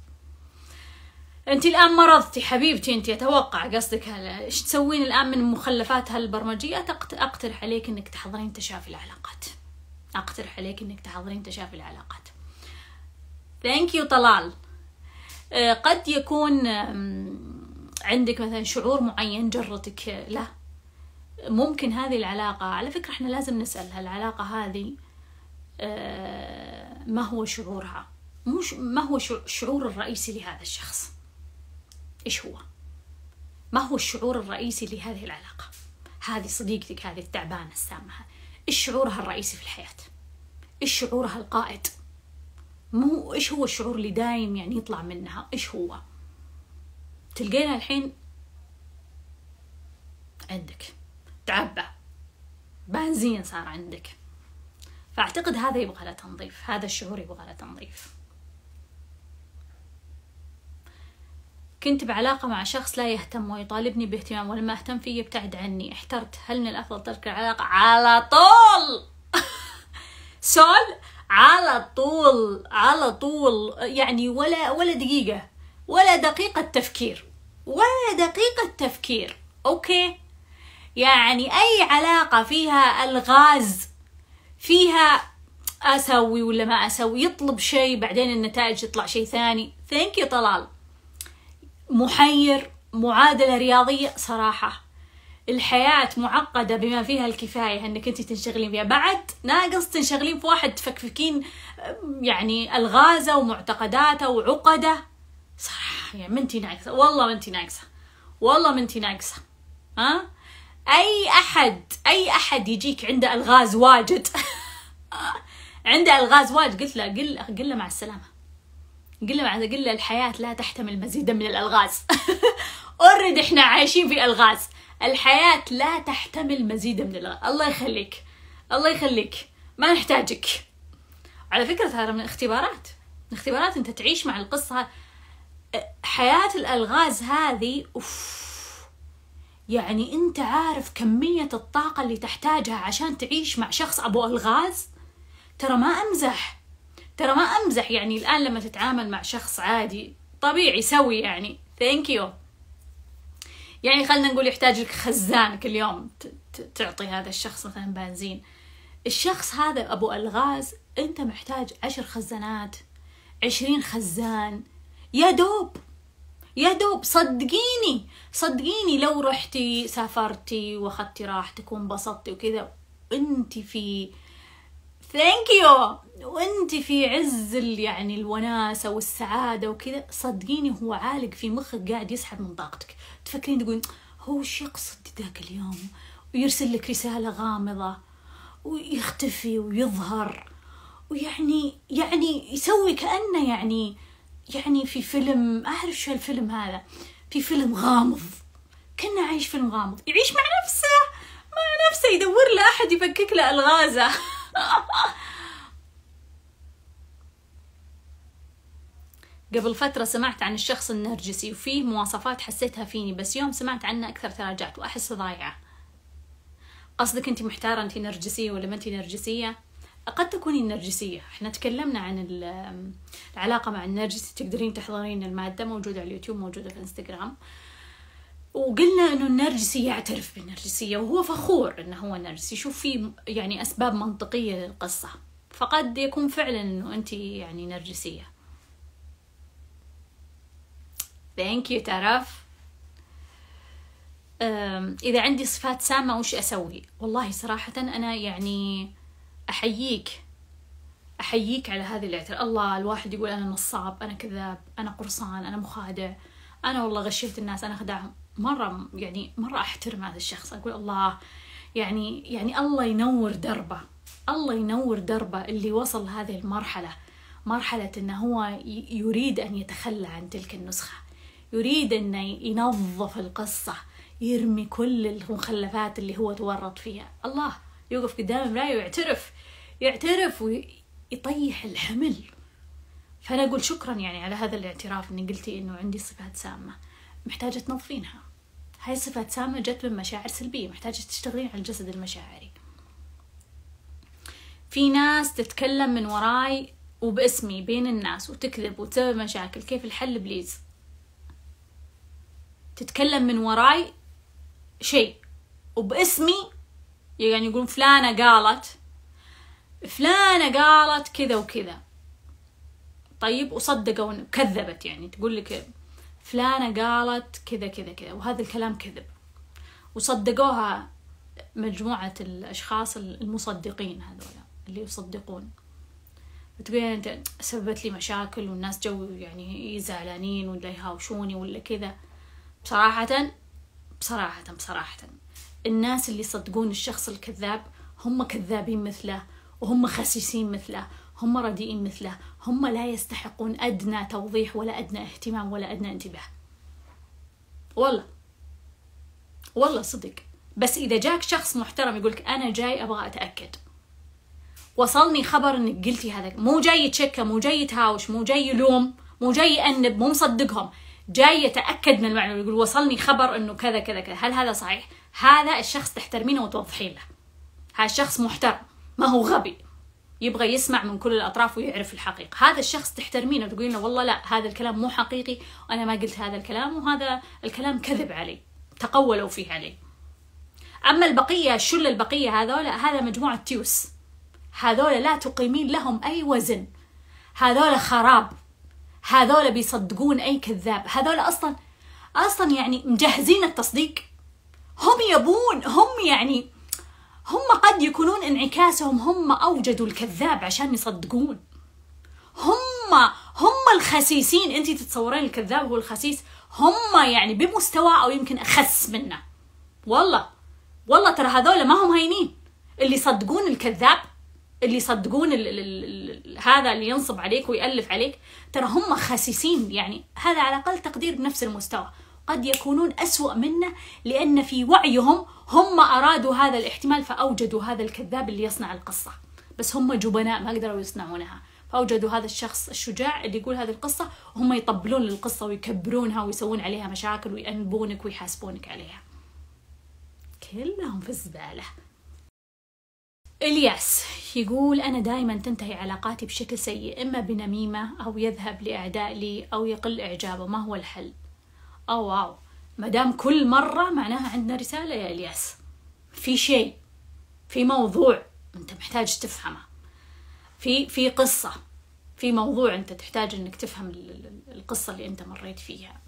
أنت الآن مرضتي حبيبتي. أنت أتوقع قصدك إيش تسوين الآن من مخلفات هالبرمجيه أقترح عليك إنك تحضرين تشافي العلاقات. أقترح عليك إنك تحضرين تشافي العلاقات. ثانك يو طلال. قد يكون عندك مثلا شعور معين جرتك له. ممكن هذه العلاقة على فكرة إحنا لازم نسأل هالعلاقة هذه آه، ما هو شعورها؟ مش ما هو الشعور الرئيسي لهذا الشخص؟ إيش هو؟ ما هو الشعور الرئيسي لهذه العلاقة؟ هذه صديقتك هذه التعبانة السامة إيش شعورها الرئيسي في الحياة؟ إيش شعورها القائد؟ مو إيش هو الشعور اللي دايم يعني يطلع منها؟ إيش هو؟ تلقينا الحين عندك. تعبى. بنزين صار عندك. فأعتقد هذا يبغى له تنظيف. هذا الشعور يبغى له تنظيف. كنت بعلاقة مع شخص لا يهتم ويطالبني باهتمام ولما اهتم فيه يبتعد عني. احترت. هل من الأفضل ترك العلاقة؟ على طول! سول على طول على طول يعني ولا ولا دقيقة ولا دقيقة تفكير ولا دقيقة تفكير okay؟ يعني أي علاقة فيها ألغاز فيها أسوي ولا ما أسوي يطلب شيء بعدين النتائج تطلع شيء ثاني. thank you طلال. محير معادلة رياضية صراحة. الحياة معقدة بما فيها الكفاية أنك أنت تنشغلين فيها. بعد ناقص تنشغلين في واحد تفكفكين يعني ألغازة ومعتقداته وعقدة. صراحة يعني منتي ناقصة. والله منتي ناقصة. والله منتي ناقصة. ها؟ أي أحد أي أحد يجيك عنده ألغاز واجد. عنده ألغاز واجد. قلت له قل قل له مع السلامة. قل له مع قل له الحياة لا تحتمل مزيدا من الألغاز. أوريدي إحنا عايشين في ألغاز. الحياة لا تحتمل مزيدا من الغاز الله يخليك. الله يخليك. ما نحتاجك. على فكرة هذا من الاختبارات. الاختبارات أنت تعيش مع القصة. حياة الألغاز هذه أوف. يعني أنت عارف كمية الطاقة اللي تحتاجها عشان تعيش مع شخص أبو ألغاز؟ ترى ما أمزح. ترى ما أمزح. يعني الآن لما تتعامل مع شخص عادي طبيعي سوي يعني. thank you يعني خلينا نقول يحتاج لك خزان كل يوم تعطي هذا الشخص مثلا بنزين. الشخص هذا أبو ألغاز أنت محتاج عشر خزانات عشرين خزان. يا دوب يا دوب صدقيني صدقيني لو رحتي سافرتي واخدتي راحتك وانبسطتي وكذا انت في thank you وانت في عز يعني الوناسة والسعادة وكذا صدقيني هو عالق في مخك قاعد يسحب من طاقتك. تفكرين تقولين هو وش يقصد ذاك اليوم؟ ويرسل لك رسالة غامضة ويختفي ويظهر. ويعني يعني يسوي كأنه يعني يعني في فيلم أعرف شو الفيلم هذا في فيلم غامض. كنا عايش فيلم غامض. يعيش مع نفسه مع نفسه يدور له أحد يفكك له ألغازه. قبل فترة سمعت عن الشخص النرجسي وفيه مواصفات حسيتها فيني بس يوم سمعت عنه أكثر تراجعت وأحس ضايعة. قصدك أنت محتارة أنت نرجسية ولا ما أنت نرجسية؟ قد تكوني نرجسية. إحنا تكلمنا عن العلاقة مع النرجسي تقدرين تحضرين المادة موجودة على اليوتيوب موجودة في الإنستغرام. وقلنا إنه النرجسي يعترف بالنرجسية وهو فخور إنه هو نرجسي. شوف في يعني أسباب منطقية للقصة. فقد يكون فعلا إنه أنت يعني نرجسية. ثانك يو تعرف. إذا عندي صفات سامة وش أسوي؟ والله صراحة أنا يعني أحييك. أحييك على هذه الاعتراف الله الواحد يقول أنا نصاب أنا كذاب أنا قرصان أنا مخادع. أنا والله غشيت الناس أنا خدعهم مرة يعني مرة أحترم هذا الشخص. أقول الله يعني يعني الله ينور دربه. الله ينور دربه اللي وصل هذه المرحلة. مرحلة أنه هو يريد أن يتخلى عن تلك النسخة. يريد أن ينظف القصة يرمي كل المخلفات اللي هو تورط فيها. الله يوقف قدام المراية ويعترف يعترف ويطيح الحمل. فأنا أقول شكرا يعني على هذا الاعتراف إني قلتي إنه عندي صفات سامة محتاجة تنظفينها. هاي صفات سامة جت من مشاعر سلبية محتاجة تشتغلين على الجسد المشاعري. في ناس تتكلم من وراي وباسمي بين الناس وتكذب وتسبب مشاكل. كيف الحل بليز؟ تتكلم من وراي شيء وباسمي يعني يقولون فلانة قالت فلانة قالت كذا وكذا. طيب وصدقوا كذبت يعني تقول لك فلانة قالت كذا كذا كذا وهذا الكلام كذب. وصدقوها مجموعة الأشخاص المصدقين هذولا اللي يصدقون. تقول أنت سببت لي مشاكل والناس جو يعني زعلانين ولا يهاوشوني ولا كذا. بصراحة بصراحة بصراحة الناس اللي يصدقون الشخص الكذاب هم كذابين مثله وهم خسيسين مثله هم رديئين مثله. هم لا يستحقون أدنى توضيح ولا أدنى اهتمام ولا أدنى انتباه. والله. والله صدق. بس إذا جاك شخص محترم يقولك أنا جاي أبغى أتأكد. وصلني خبر إنك قلتي هذا. مو جاي يتشكى مو جاي يتهاوش مو جاي يلوم مو جاي يأنب مو مصدقهم. جاي يتأكد من المعلومة يقول وصلني خبر إنه كذا كذا كذا. هل هذا صحيح؟ هذا الشخص تحترمينه وتوضحين له. هذا الشخص محترم. ما هو غبي. يبغى يسمع من كل الأطراف ويعرف الحقيقة. هذا الشخص تحترمينه وتقولين له والله لا هذا الكلام مو حقيقي وأنا ما قلت هذا الكلام وهذا الكلام كذب علي تقولوا فيه علي. أما البقية الشلة البقية هذولا هذا مجموعة تيوس. هذولا لا تقيمين لهم أي وزن. هذولا خراب. هذولا بيصدقون أي كذاب. هذولا أصلا أصلا يعني مجهزين التصديق. هم يبون هم يعني هم قد يكونون انعكاسهم هم أوجدوا الكذاب عشان يصدقون. هم هم الخسيسين. انت تتصورين الكذاب هو الخسيس؟ هم يعني بمستوى أو يمكن أخس منه. والله والله ترى هذول ما هم هينين. اللي يصدقون الكذاب اللي يصدقون ال ال ال هذا اللي ينصب عليك ويألف عليك ترى هم خسيسين. يعني هذا على أقل تقدير بنفس المستوى. قد يكونون أسوأ منا لأن في وعيهم هم أرادوا هذا الاحتمال فأوجدوا هذا الكذاب اللي يصنع القصة. بس هم جبناء ما قدروا يصنعونها. فأوجدوا هذا الشخص الشجاع اللي يقول هذه القصة وهم يطبلون للقصة ويكبرونها ويسوون عليها مشاكل ويأنبونك ويحاسبونك عليها. كلهم في الزبالة. إلياس يقول أنا دائما تنتهي علاقاتي بشكل سيء إما بنميمة أو يذهب لأعداء لي أو يقل إعجابه ما هو الحل؟ أو واو. مدام كل مرة معناها عندنا رسالة يا إلياس. في شيء في موضوع أنت محتاج تفهمه. في في قصة في موضوع أنت تحتاج أنك تفهم القصة اللي أنت مريت فيها.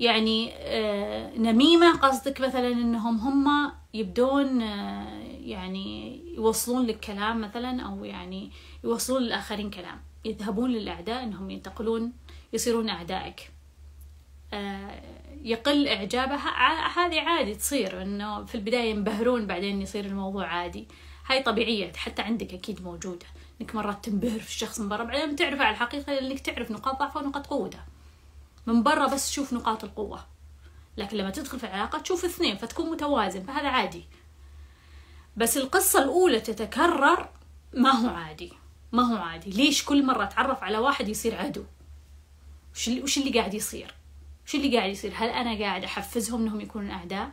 يعني آه، نميمة قصدك مثلا أنهم هم يبدون آه، يعني يوصلون لك كلام مثلا أو يعني يوصلون للآخرين كلام. يذهبون للأعداء أنهم ينتقلون يصيرون أعدائك. يقل إعجابها. هذه عادي تصير إنه في البداية ينبهرون بعدين يصير الموضوع عادي. هاي طبيعية حتى عندك أكيد موجودة. إنك مرات تنبهر في الشخص من برا بعدين تعرف على الحقيقة إنك تعرف نقاط ضعفه ونقاط قوته من برا بس تشوف نقاط القوة. لكن لما تدخل في العلاقة تشوف اثنين فتكون متوازن فهذا عادي. بس القصة الأولى تتكرر ما هو عادي. ما هو عادي. ليش كل مرة أتعرف على واحد يصير عدو؟ وش وش اللي قاعد يصير؟ وش اللي قاعد يصير؟ هل أنا قاعد أحفزهم أنهم يكونون أعداء؟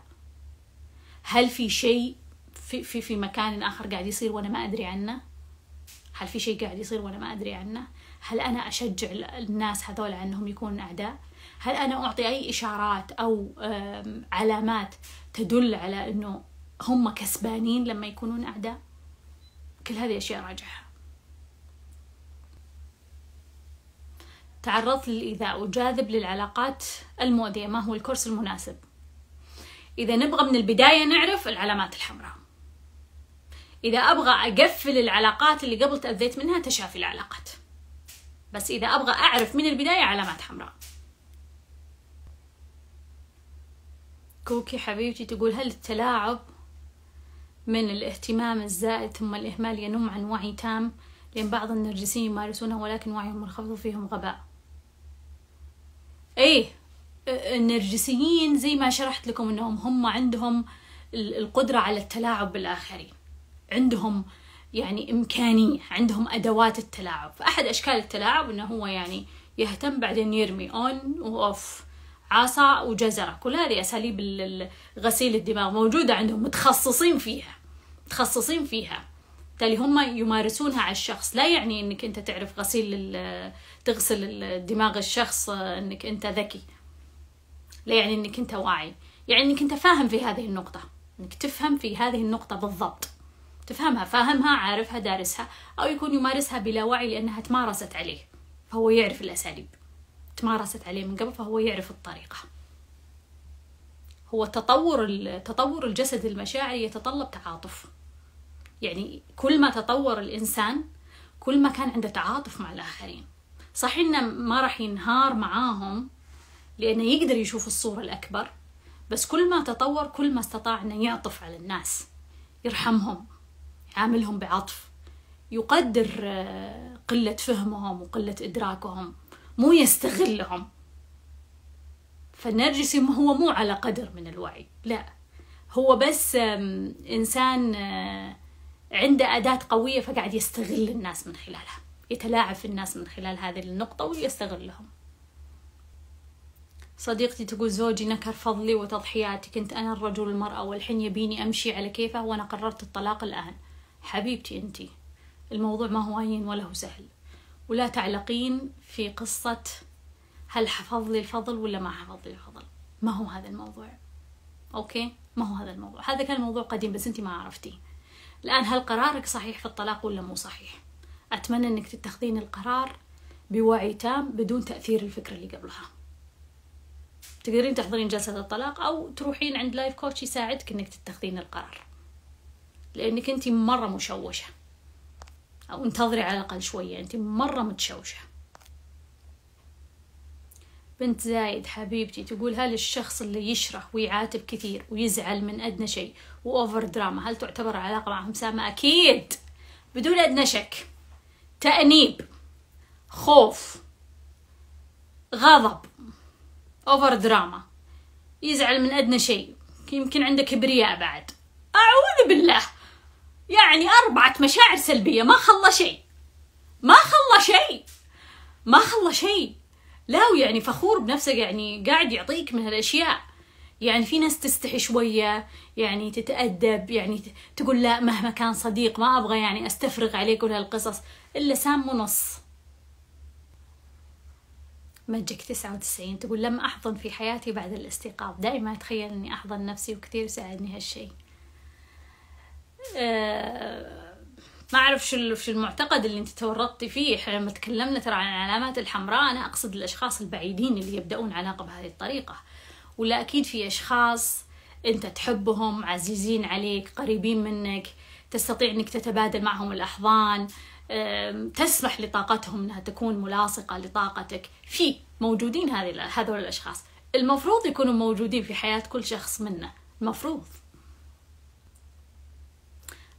هل في شيء في, في, في مكان آخر قاعد يصير وأنا ما أدري عنه؟ هل في شيء قاعد يصير وأنا ما أدري عنه؟ هل أنا أشجع الناس هذول أنهم يكونون أعداء؟ هل أنا أعطي أي إشارات أو علامات تدل على أنه هم كسبانين لما يكونون أعداء؟ كل هذه أشياء راجعها تعرضت للإيذاء وجاذب للعلاقات المؤذية. ما هو الكورس المناسب؟ إذا نبغى من البداية نعرف العلامات الحمراء. إذا أبغى أقفل العلاقات اللي قبل تأذيت منها تشافي العلاقات. بس إذا أبغى أعرف من البداية علامات حمراء. كوكي حبيبتي تقول هل التلاعب من الاهتمام الزائد ثم الإهمال ينم عن وعي تام؟ لأن بعض النرجسيين يمارسونه ولكن وعيهم منخفض وفيهم غباء. إيه النرجسيين زي ما شرحت لكم إنهم هم عندهم القدرة على التلاعب بالآخرين. عندهم يعني إمكانية عندهم أدوات التلاعب. فأحد أشكال التلاعب أنه هو يعني يهتم بعدين يرمي أون وأوف عصا وجزرة. كل هذه أساليب غسيل الدماغ موجودة عندهم متخصصين فيها. متخصصين فيها. بالتالي هم يمارسونها على الشخص. لا يعني إنك أنت تعرف غسيل تغسل دماغ الشخص إنك أنت ذكي. لا يعني إنك أنت واعي. يعني إنك أنت فاهم في هذه النقطة. إنك تفهم في هذه النقطة بالضبط. تفهمها فاهمها عارفها دارسها أو يكون يمارسها بلا وعي لأنها تمارست عليه. فهو يعرف الأساليب. تمارست عليه من قبل فهو يعرف الطريقة. هو تطور تطور الجسد المشاعري يتطلب تعاطف. يعني كل ما تطور الإنسان كل ما كان عنده تعاطف مع الآخرين. صح إنه ما راح ينهار معاهم لأنه يقدر يشوف الصورة الأكبر بس كل ما تطور كل ما استطاع إنه يعطف على الناس يرحمهم يعاملهم بعطف يقدر آه، قلة فهمهم وقلة إدراكهم مو يستغلهم. فالنرجسي هو مو على قدر من الوعي لا. هو بس إنسان آه، عنده أداة قوية فقاعد يستغل الناس من خلالها. يتلاعب في الناس من خلال هذه النقطة ويستغلهم. صديقتي تقول زوجي نكر فضلي وتضحياتي. كنت أنا الرجل المرأة والحين يبيني أمشي على كيفه وأنا قررت الطلاق الآن. حبيبتي أنت الموضوع ما هو هين ولا هو سهل. ولا تعلقين في قصة هل حفظ لي الفضل ولا ما حفظ لي الفضل. ما هو هذا الموضوع. okay؟ ما هو هذا الموضوع. هذا كان موضوع قديم بس أنت ما عرفتيه. الآن هل قرارك صحيح في الطلاق ولا مو صحيح؟ أتمنى أنك تتخذين القرار بوعي تام بدون تأثير الفكرة اللي قبلها. تقدرين تحضرين جلسة الطلاق أو تروحين عند life coach يساعدك أنك تتخذين القرار. لأنك أنت مرة مشوشة. أو انتظري على الأقل شوية أنت مرة متشوشة. بنت زايد حبيبتي تقول هل الشخص اللي يشره ويعاتب كثير ويزعل من أدنى شيء وأوفر دراما هل تعتبر علاقة معهم سامة؟ أكيد. بدون أدنى شك. تأنيب. خوف. غضب. أوفر دراما يزعل من أدنى شيء. يمكن عنده كبرياء بعد. أعوذ بالله. يعني أربعة مشاعر سلبية. ما خلى شيء. ما خلى شيء. ما خلى شيء. لا ويعني فخور بنفسه يعني قاعد يعطيك من هالأشياء. يعني في ناس تستحي شوية يعني تتأدب يعني تقول لا مهما كان صديق ما أبغى يعني أستفرغ عليه كل هالقصص. إلا سام ونص. مجك تسعة وتسعين تقول لم أحضن في حياتي بعد الاستيقاظ. دائما أتخيل أني أحضن نفسي وكثير يساعدني هالشي أه ما أعرف شو شو المعتقد اللي أنت تورطتي فيه. إحنا لما تكلمنا ترى عن العلامات الحمراء أنا أقصد الأشخاص البعيدين اللي يبدأون علاقة بهذه الطريقة. ولا أكيد في أشخاص أنت تحبهم عزيزين عليك قريبين منك تستطيع أنك تتبادل معهم الأحضان تسمح لطاقتهم أنها تكون ملاصقة لطاقتك. في موجودين هذول الأشخاص. المفروض يكونوا موجودين في حياة كل شخص منا. المفروض.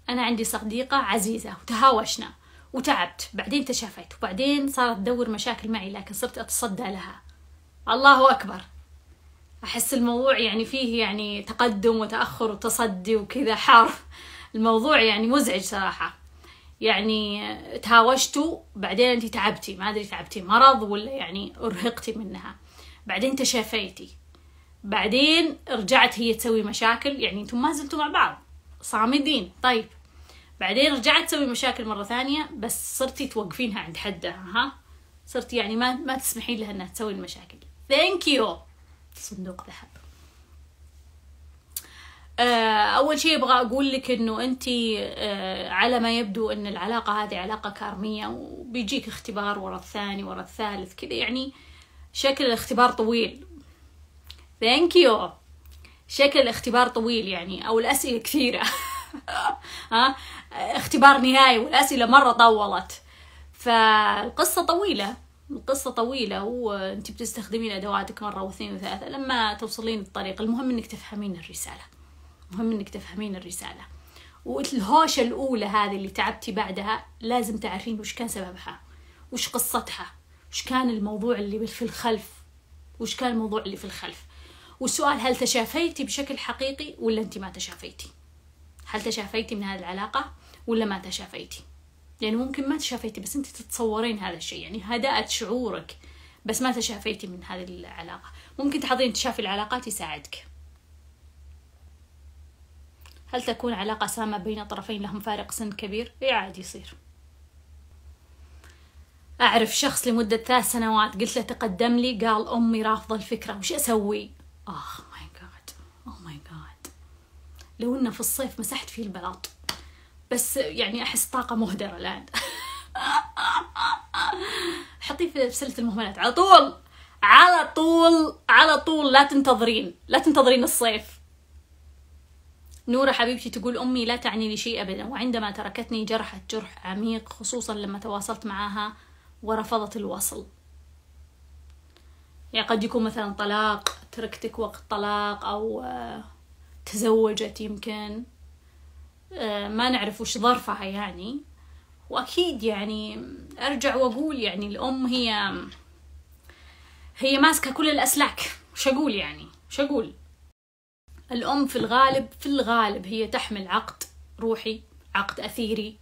أنا عندي صديقة عزيزة وتهاوشنا وتعبت بعدين تشافيت وبعدين صارت تدور مشاكل معي لكن صرت أتصدى لها. الله أكبر. أحس الموضوع يعني فيه يعني تقدم وتأخر وتصدي وكذا حار الموضوع يعني مزعج صراحة. يعني تهاوشتوا بعدين انت تعبتي ما أدري تعبتي مرض ولا يعني أرهقتي منها. بعدين تشافيتي. بعدين رجعت هي تسوي مشاكل يعني أنتم ما زلتوا مع بعض. صامدين. طيب. بعدين رجعت تسوي مشاكل مرة ثانية بس صرتي توقفينها عند حدها ها؟ صرتي يعني ما ما تسمحين لها إنها تسوي المشاكل. thank you صندوق ذهب. آه، أول شيء أبغى أقول لك إنه أنت آه، على ما يبدو إن العلاقة هذه علاقة كارميه وبيجيك اختبار ورا الثاني ورا الثالث كذا يعني شكل الاختبار طويل. ثانك يو شكل الاختبار طويل يعني أو الأسئلة كثيرة. ها؟ اختبار نهائي والأسئلة مرة طولت. فالقصة طويلة. القصة طويلة وانت بتستخدمين أدواتك مرة واثنين وثلاثة لما توصلين الطريق المهم إنك تفهمين الرسالة. مهم إنك تفهمين الرسالة. والهوشة الأولى هذه اللي تعبتي بعدها لازم تعرفين وش كان سببها وش قصتها وش كان الموضوع اللي في الخلف وش كان الموضوع اللي في الخلف. والسؤال هل تشافيتي بشكل حقيقي ولا أنت ما تشافيتي؟ هل تشافيتي من هذه العلاقة ولا ما تشافيتي؟ يعني ممكن ما تشافيتي بس انت تتصورين هذا الشيء. يعني هدأت شعورك بس ما تشافيتي من هذه العلاقة. ممكن تحضرين تشافي العلاقات يساعدك. هل تكون علاقة سامة بين طرفين لهم فارق سن كبير؟ إيه عادي يصير. أعرف شخص لمدة ثلاث سنوات قلت له تقدم لي قال أمي رافضة الفكرة. وش أسوي؟ oh my God oh my God لو إنه في الصيف مسحت فيه البلاط. بس يعني أحس طاقة مهدرة الآن. حطيه في سلة المهملات. على طول! على طول! على طول! لا تنتظرين! لا تنتظرين الصيف. نورة حبيبتي تقول أمي لا تعني لي شيء أبدا. وعندما تركتني جرحت جرح عميق خصوصا لما تواصلت معها ورفضت الوصل. يعني قد يكون مثلا طلاق تركتك وقت طلاق أو آه، تزوجت يمكن. ما نعرف وش ظرفها يعني. وأكيد يعني أرجع وأقول يعني الأم هي هي ماسكة كل الأسلاك. وش أقول يعني؟ وش أقول؟ الأم في الغالب في الغالب هي تحمل عقد روحي عقد أثيري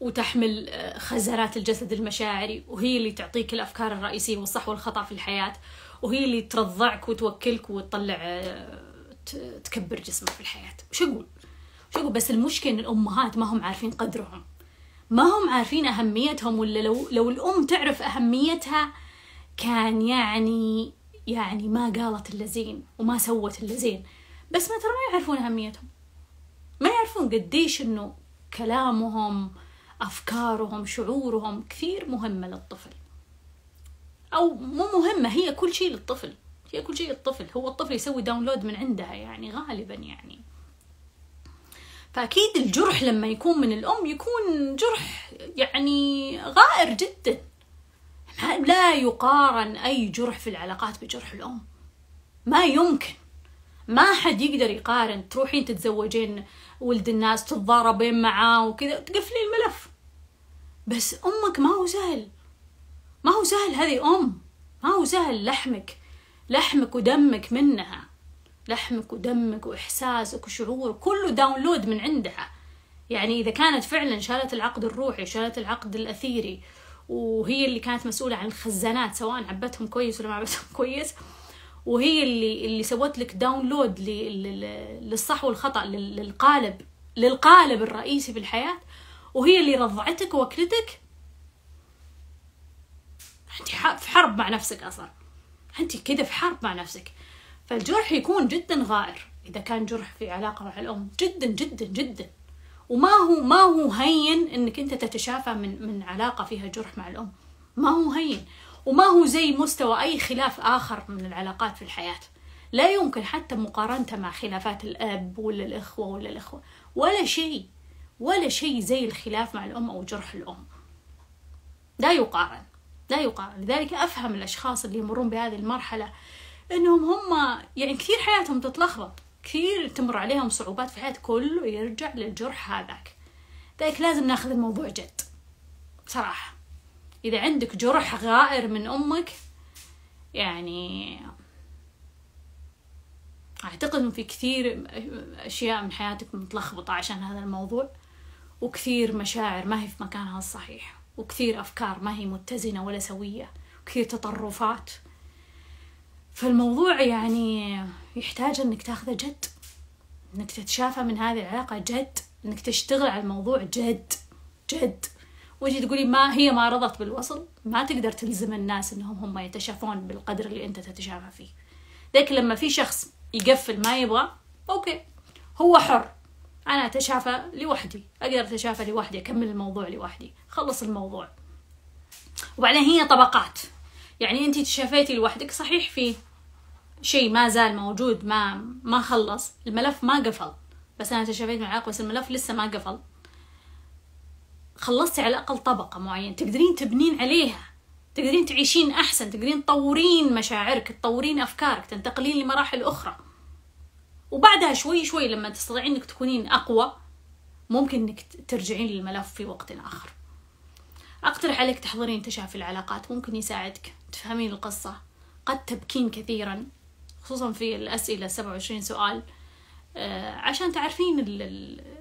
وتحمل آه، خزانات الجسد المشاعري وهي اللي تعطيك الأفكار الرئيسية والصح والخطأ في الحياة وهي اللي ترضعك وتوكلك وتطلع آه، تكبر جسمك في الحياة. وش أقول؟ أقول بس المشكلة إن الأمهات ما هم عارفين قدرهم. ما هم عارفين أهميتهم ولا لو لو الأم تعرف أهميتها كان يعني يعني ما قالت إلا زين وما سوت إلا زين. بس ما ترى ما يعرفون أهميتهم. ما يعرفون قديش إنه كلامهم أفكارهم شعورهم كثير مهمة للطفل. أو مو مهمة هي كل شيء للطفل. هي كل شيء للطفل. هو الطفل يسوي داونلود من عندها يعني غالبا يعني. فأكيد الجرح لما يكون من الأم يكون جرح يعني غائر جدا. لا يقارن أي جرح في العلاقات بجرح الأم. ما يمكن. ما حد يقدر يقارن تروحين تتزوجين ولد الناس تتضاربين معاه وكذا تقفلي الملف. بس أمك ما هو سهل. ما هو سهل هذه أم. ما هو سهل لحمك لحمك ودمك منها. لحمك ودمك وإحساسك وشعورك كله download من عندها. يعني إذا كانت فعلا شالت العقد الروحي شالت العقد الأثيري وهي اللي كانت مسؤولة عن الخزانات سواء عبتهم كويس ولا ما عبتهم كويس وهي اللي اللي سوت لك download للصح والخطأ للقالب للقالب الرئيسي في الحياة وهي اللي رضعتك واكلتك أنت في حرب مع نفسك أصلا. أنت كده في حرب مع نفسك. فالجرح يكون جدا غائر. إذا كان جرح في علاقة مع الأم جدا جدا جدا. وما هو ما هو هين إنك أنت تتشافى من من علاقة فيها جرح مع الأم. ما هو هين. وما هو زي مستوى أي خلاف آخر من العلاقات في الحياة. لا يمكن حتى مقارنته مع خلافات الأب ولا الإخوة ولا الإخوة ولا شيء. ولا شيء زي الخلاف مع الأم أو جرح الأم. لا يقارن. لا يقارن. لذلك أفهم الأشخاص اللي يمرون بهذه المرحلة. إنهم هم يعني كثير حياتهم تتلخبط. كثير تمر عليهم صعوبات في الحياة كله يرجع للجرح هذاك. لذلك لازم ناخذ الموضوع جد صراحة. إذا عندك جرح غائر من أمك يعني أعتقد إنه في كثير أشياء من حياتك متلخبطة عشان هذا الموضوع وكثير مشاعر ما هي في مكانها الصحيح وكثير أفكار ما هي متزنة ولا سوية وكثير تطرفات. فالموضوع يعني يحتاج إنك تاخذه جد إنك تتشافى من هذه العلاقة جد إنك تشتغل على الموضوع جد جد. وانت تقولي ما هي ما رضت بالوصل ما تقدر تلزم الناس إنهم هم يتشافون بالقدر اللي أنت تتشافى فيه. لكن لما في شخص يقفل ما يبغى okay هو حر. أنا أتشافى لوحدي أقدر أتشافى لوحدي أكمل الموضوع لوحدي خلص الموضوع. وبعدين هي طبقات. يعني أنت تشافيتي لوحدك صحيح في شيء ما زال موجود ما ما خلص. الملف ما قفل. بس أنا تشافيت من العلاقه بس الملف لسه ما قفل. خلصتي على الأقل طبقة معينة. تقدرين تبنين عليها. تقدرين تعيشين أحسن. تقدرين تطورين مشاعرك تطورين أفكارك تنتقلين لمراحل أخرى. وبعدها شوي شوي لما تستطيعين إنك تكونين أقوى ممكن إنك ترجعين للملف في وقت آخر. أقترح عليك تحضرين تشافي العلاقات. ممكن يساعدك. تفهمين القصة. قد تبكين كثيرا. خصوصا في الأسئلة 27 سؤال آه، عشان تعرفين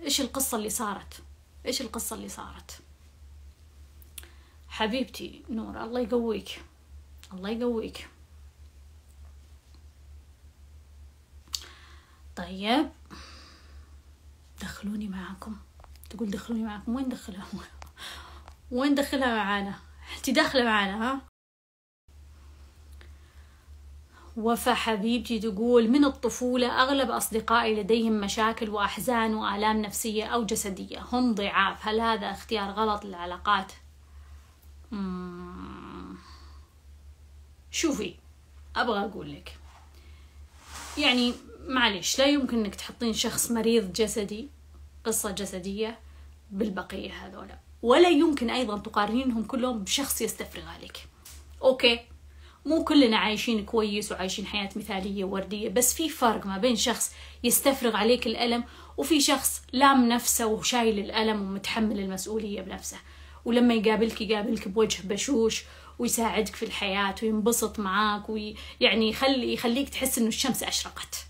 إيش القصة اللي صارت. إيش القصة اللي صارت. حبيبتي نور الله يقويك. الله يقويك. طيب. دخلوني معاكم. تقول دخلوني معاكم. وين دخلها؟ وين دخلها معانا؟ انت داخلة معانا ها؟ وفا حبيبتي تقول من الطفولة أغلب أصدقائي لديهم مشاكل وأحزان وآلام نفسية أو جسدية. هم ضعاف. هل هذا اختيار غلط للعلاقات؟ شوفي أبغى أقول لك. يعني معلش لا يمكن أنك تحطين شخص مريض جسدي قصة جسدية بالبقية هذولا. ولا يمكن أيضا تقارنينهم كلهم بشخص يستفرغ عليك. أوكي. مو كلنا عايشين كويس وعايشين حياة مثالية وردية بس في فرق ما بين شخص يستفرغ عليك الألم وفي شخص لام نفسه وشايل الألم ومتحمل المسؤولية بنفسه. ولما يقابلك يقابلك بوجه بشوش ويساعدك في الحياة وينبسط معاك ويعني يخلي يخليك تحس إنه الشمس أشرقت.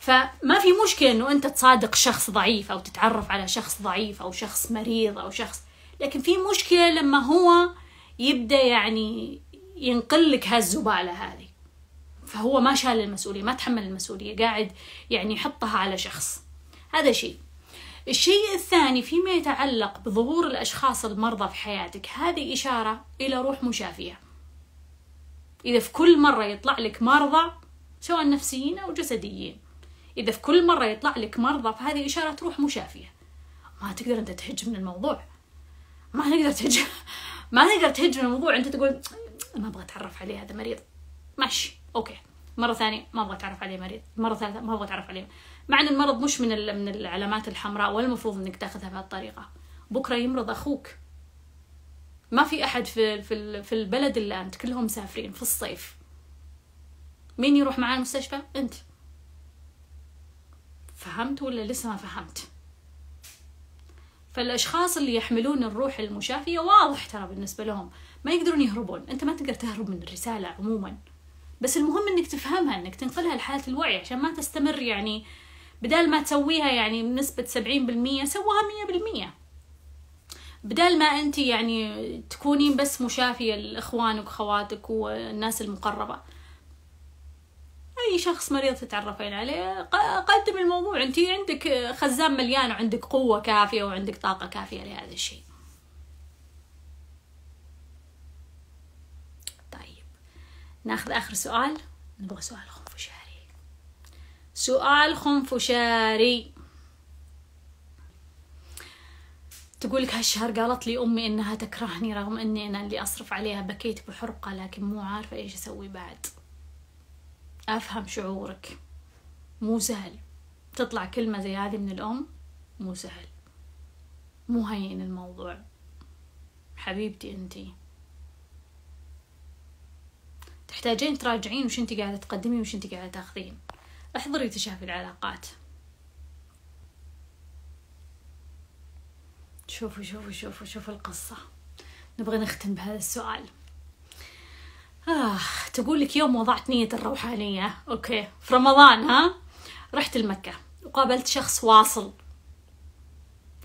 فما في مشكلة إنه أنت تصادق شخص ضعيف أو تتعرف على شخص ضعيف أو شخص مريض أو شخص لكن في مشكلة لما هو يبدأ يعني ينقل لك هالزبالة هذه. فهو ما شال المسؤولية ما تحمل المسؤولية قاعد يعني يحطها على شخص. هذا شيء. الشيء الثاني فيما يتعلق بظهور الأشخاص المرضى في حياتك هذه إشارة إلى روح مشافية. إذا في كل مرة يطلع لك مرضى سواء نفسيين أو جسديين إذا في كل مرة يطلع لك مرضى فهذه إشارة روح مشافية. ما تقدر أنت تهج من الموضوع. ما تقدر تهج. ما تقدر تهج من الموضوع أنت تقول ما أبغى أتعرف عليه هذا مريض ماشي أوكي مرة ثانية ما أبغى أتعرف عليه مريض، مرة ثالثة ما أبغى أتعرف عليه، مع إن المرض مش من من العلامات الحمراء ولا المفروض إنك تأخذها بهالطريقة، بكرة يمرض أخوك. ما في أحد في في في البلد إلا أنت، كلهم مسافرين في الصيف. مين يروح معاه المستشفى؟ أنت. فهمت ولا لسه ما فهمت؟ فالأشخاص اللي يحملون الروح المشافية واضح ترى بالنسبة لهم. ما يقدرون يهربون. أنت ما تقدر تهرب من الرسالة عموما. بس المهم إنك تفهمها إنك تنقلها لحالة الوعي عشان ما تستمر يعني. بدال ما تسويها يعني بنسبة سبعين بالمية سوها مية بالمية. بدال ما أنت يعني تكونين بس مشافية لإخوانك وخواتك والناس المقربة. أي شخص مريض تتعرفين عليه قدم الموضوع. أنت عندك خزان مليان وعندك قوة كافية وعندك طاقة كافية لهذا الشيء. طيب. ناخذ آخر سؤال. نبغى سؤال خنفشاري. سؤال خنفشاري. تقول لك هالشهر قالت لي أمي إنها تكرهني رغم إني أنا اللي أصرف عليها بكيت بحرقة لكن مو عارفة إيش أسوي بعد. أفهم شعورك. مو سهل. تطلع كلمة زي هذه من الأم مو سهل. مو هين الموضوع. حبيبتي انتي تحتاجين تراجعين وش انتي قاعدة تقدمين وش انتي قاعدة تاخذين. احضري تشافي العلاقات. شوفوا شوفوا شوفوا شوفوا القصة. نبغى نختم بهذا السؤال. آه تقول لك يوم وضعت نية الروحانية. أوكي. في رمضان ها؟ رحت المكة وقابلت شخص واصل.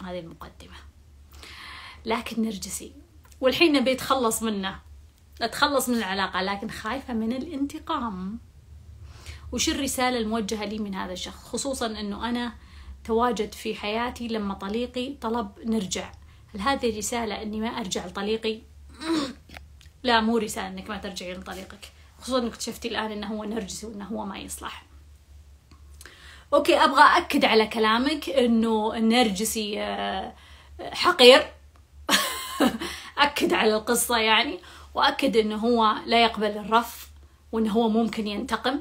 هذه المقدمة. لكن نرجسي. والحين نبي أتخلص منه. أتخلص من العلاقة لكن خايفة من الانتقام. وش الرسالة الموجهة لي من هذا الشخص؟ خصوصا أنه أنا تواجد في حياتي لما طليقي طلب نرجع. هل هذه رسالة إني ما أرجع لطليقي؟ لا مو رسالة إنك ما ترجعين لطليقك خصوصا إنك اكتشفتي الآن إنه هو نرجسي وإنه هو ما يصلح. أوكي أبغى أكد على كلامك إنه النرجسي آه، حقير. أكد على القصة يعني وأكد إنه هو لا يقبل الرفض وإنه هو ممكن ينتقم.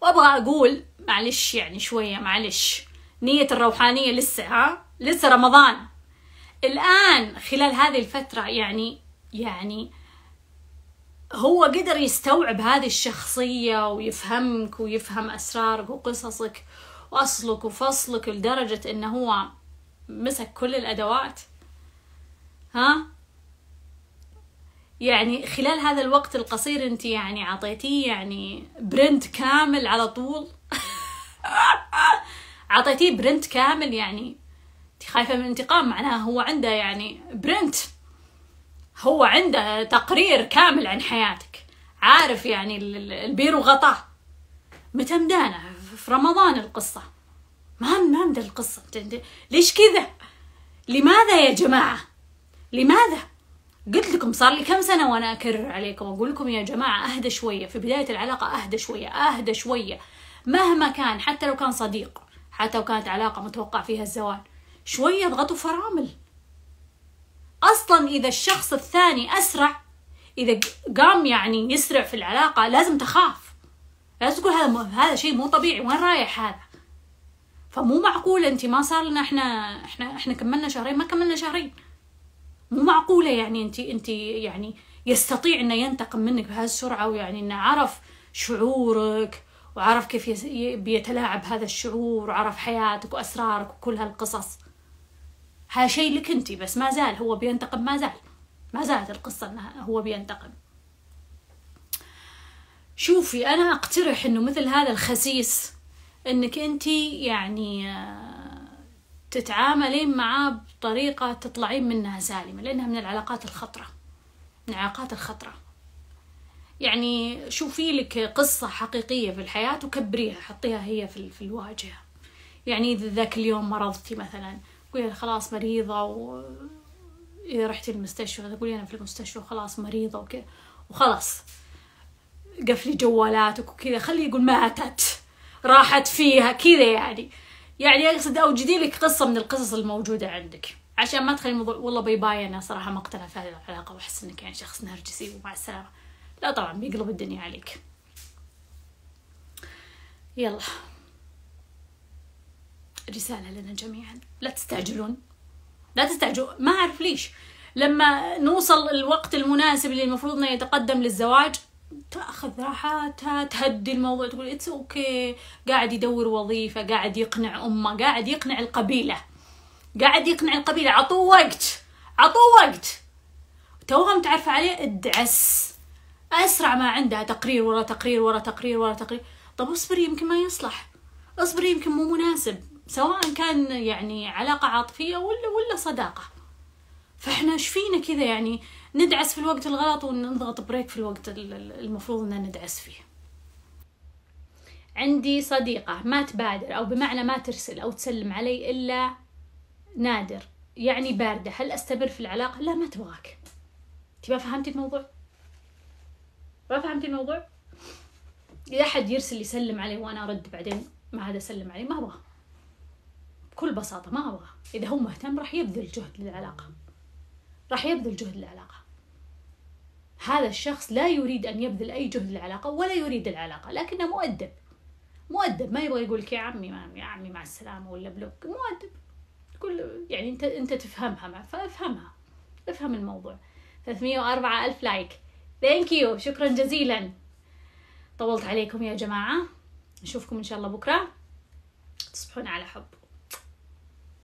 وأبغى أقول معلش يعني شوية معلش نية الروحانية لسه ها؟ لسه رمضان. الآن خلال هذه الفترة يعني يعني هو قدر يستوعب هذه الشخصية ويفهمك ويفهم أسرارك وقصصك وأصلك وفصلك لدرجة إنه هو مسك كل الأدوات؟ ها؟ يعني خلال هذا الوقت القصير أنت يعني عطيتيه يعني print كامل على طول؟ عطيتيه print كامل يعني؟ أنت خايفة من الانتقام معناها هو عنده يعني print. هو عنده تقرير كامل عن حياتك. عارف يعني البير وغطاه. متى مدانة في رمضان القصة. ما ما القصة؟ ليش كذا؟ لماذا يا جماعة؟ لماذا؟ قلت لكم صار لي كم سنة وأنا أكرر عليكم وأقول لكم يا جماعة أهدى شوية. في بداية العلاقة أهدى شوية أهدى شوية. مهما كان حتى لو كان صديق حتى لو كانت علاقة متوقع فيها الزواج شوية اضغطوا فرامل أصلا إذا الشخص الثاني أسرع إذا قام يعني يسرع في العلاقة لازم تخاف. لازم تقول هذا هذا شيء مو طبيعي وين رايح هذا؟ فمو معقول انت ما صار لنا إحنا إحنا إحنا كملنا شهرين ما كملنا شهرين. مو معقولة يعني انت انت يعني يستطيع إنه ينتقم منك بهذه السرعة ويعني إنه عرف شعورك وعرف كيف بيتلاعب هذا الشعور وعرف حياتك وأسرارك وكل هالقصص. هذا شيء لك انت بس ما زال هو بينتقم ما زال. ما زالت القصة انه هو بينتقم. شوفي أنا أقترح إنه مثل هذا الخسيس إنك انت يعني آه، تتعاملين معاه بطريقة تطلعين منها سالمة لأنها من العلاقات الخطرة. من العلاقات الخطرة. يعني شوفي لك قصة حقيقية في الحياة وكبريها حطيها هي في, في الواجهة. يعني إذا ذاك اليوم مرضتي مثلا قولي خلاص مريضة و رحتي المستشفى تقولي أنا في المستشفى خلاص مريضة وكذا. وخلاص. قفلي جوالاتك وكذا. خليه يقول ماتت. راحت فيها كذا يعني. يعني أقصد اوجدي لك قصة من القصص الموجودة عندك. عشان ما تخلي الموضوع والله باي باي أنا صراحة ما أقتنع في هذه العلاقة. وأحس إنك يعني شخص نرجسي ومع السلامة. لا طبعا بيقلب الدنيا عليك. يلا. رسالة لنا جميعا. لا تستعجلون. لا تستعجلوا ما أعرف ليش. لما نوصل الوقت المناسب اللي المفروض إنه يتقدم للزواج تأخذ راحاتها تهدي الموضوع تقول it's okay قاعد يدور وظيفة قاعد يقنع أمه قاعد يقنع القبيلة. قاعد يقنع القبيلة. عطوه وقت. عطوه وقت. توها متعرفه عليه ادعس. أسرع ما عندها. تقرير ورا تقرير ورا تقرير ورا تقرير. طب اصبري يمكن ما يصلح. اصبري يمكن مو مناسب. سواء كان يعني علاقة عاطفية ولا ولا صداقة فإحنا إيش فينا كذا يعني ندعس في الوقت الغلط ونضغط بريك في الوقت المفروض ان ندعس فيه عندي صديقة ما تبادر أو بمعنى ما ترسل أو تسلم علي إلا نادر يعني باردة هل أستمر في العلاقة؟ لا ما تبغاك ما فهمتي الموضوع؟ ما فهمتي الموضوع؟ إذا أحد يرسل يسلم علي وأنا أرد بعدين ما عاد أسلم عليه ما أبغى بكل بساطة ما أبغى. إذا هو مهتم راح يبذل جهد للعلاقة. راح يبذل جهد للعلاقة. هذا الشخص لا يريد أن يبذل أي جهد للعلاقة ولا يريد العلاقة لكنه مؤدب. مؤدب ما يبغى يقول لك يا عمي ما يا عمي مع السلامة ولا بلوك. مؤدب. تقول يعني أنت أنت تفهمها فافهمها. افهم الموضوع. 304 ألف like thank you شكرا جزيلا. طولت عليكم يا جماعة. نشوفكم إن شاء الله بكرة. تصبحون على حب.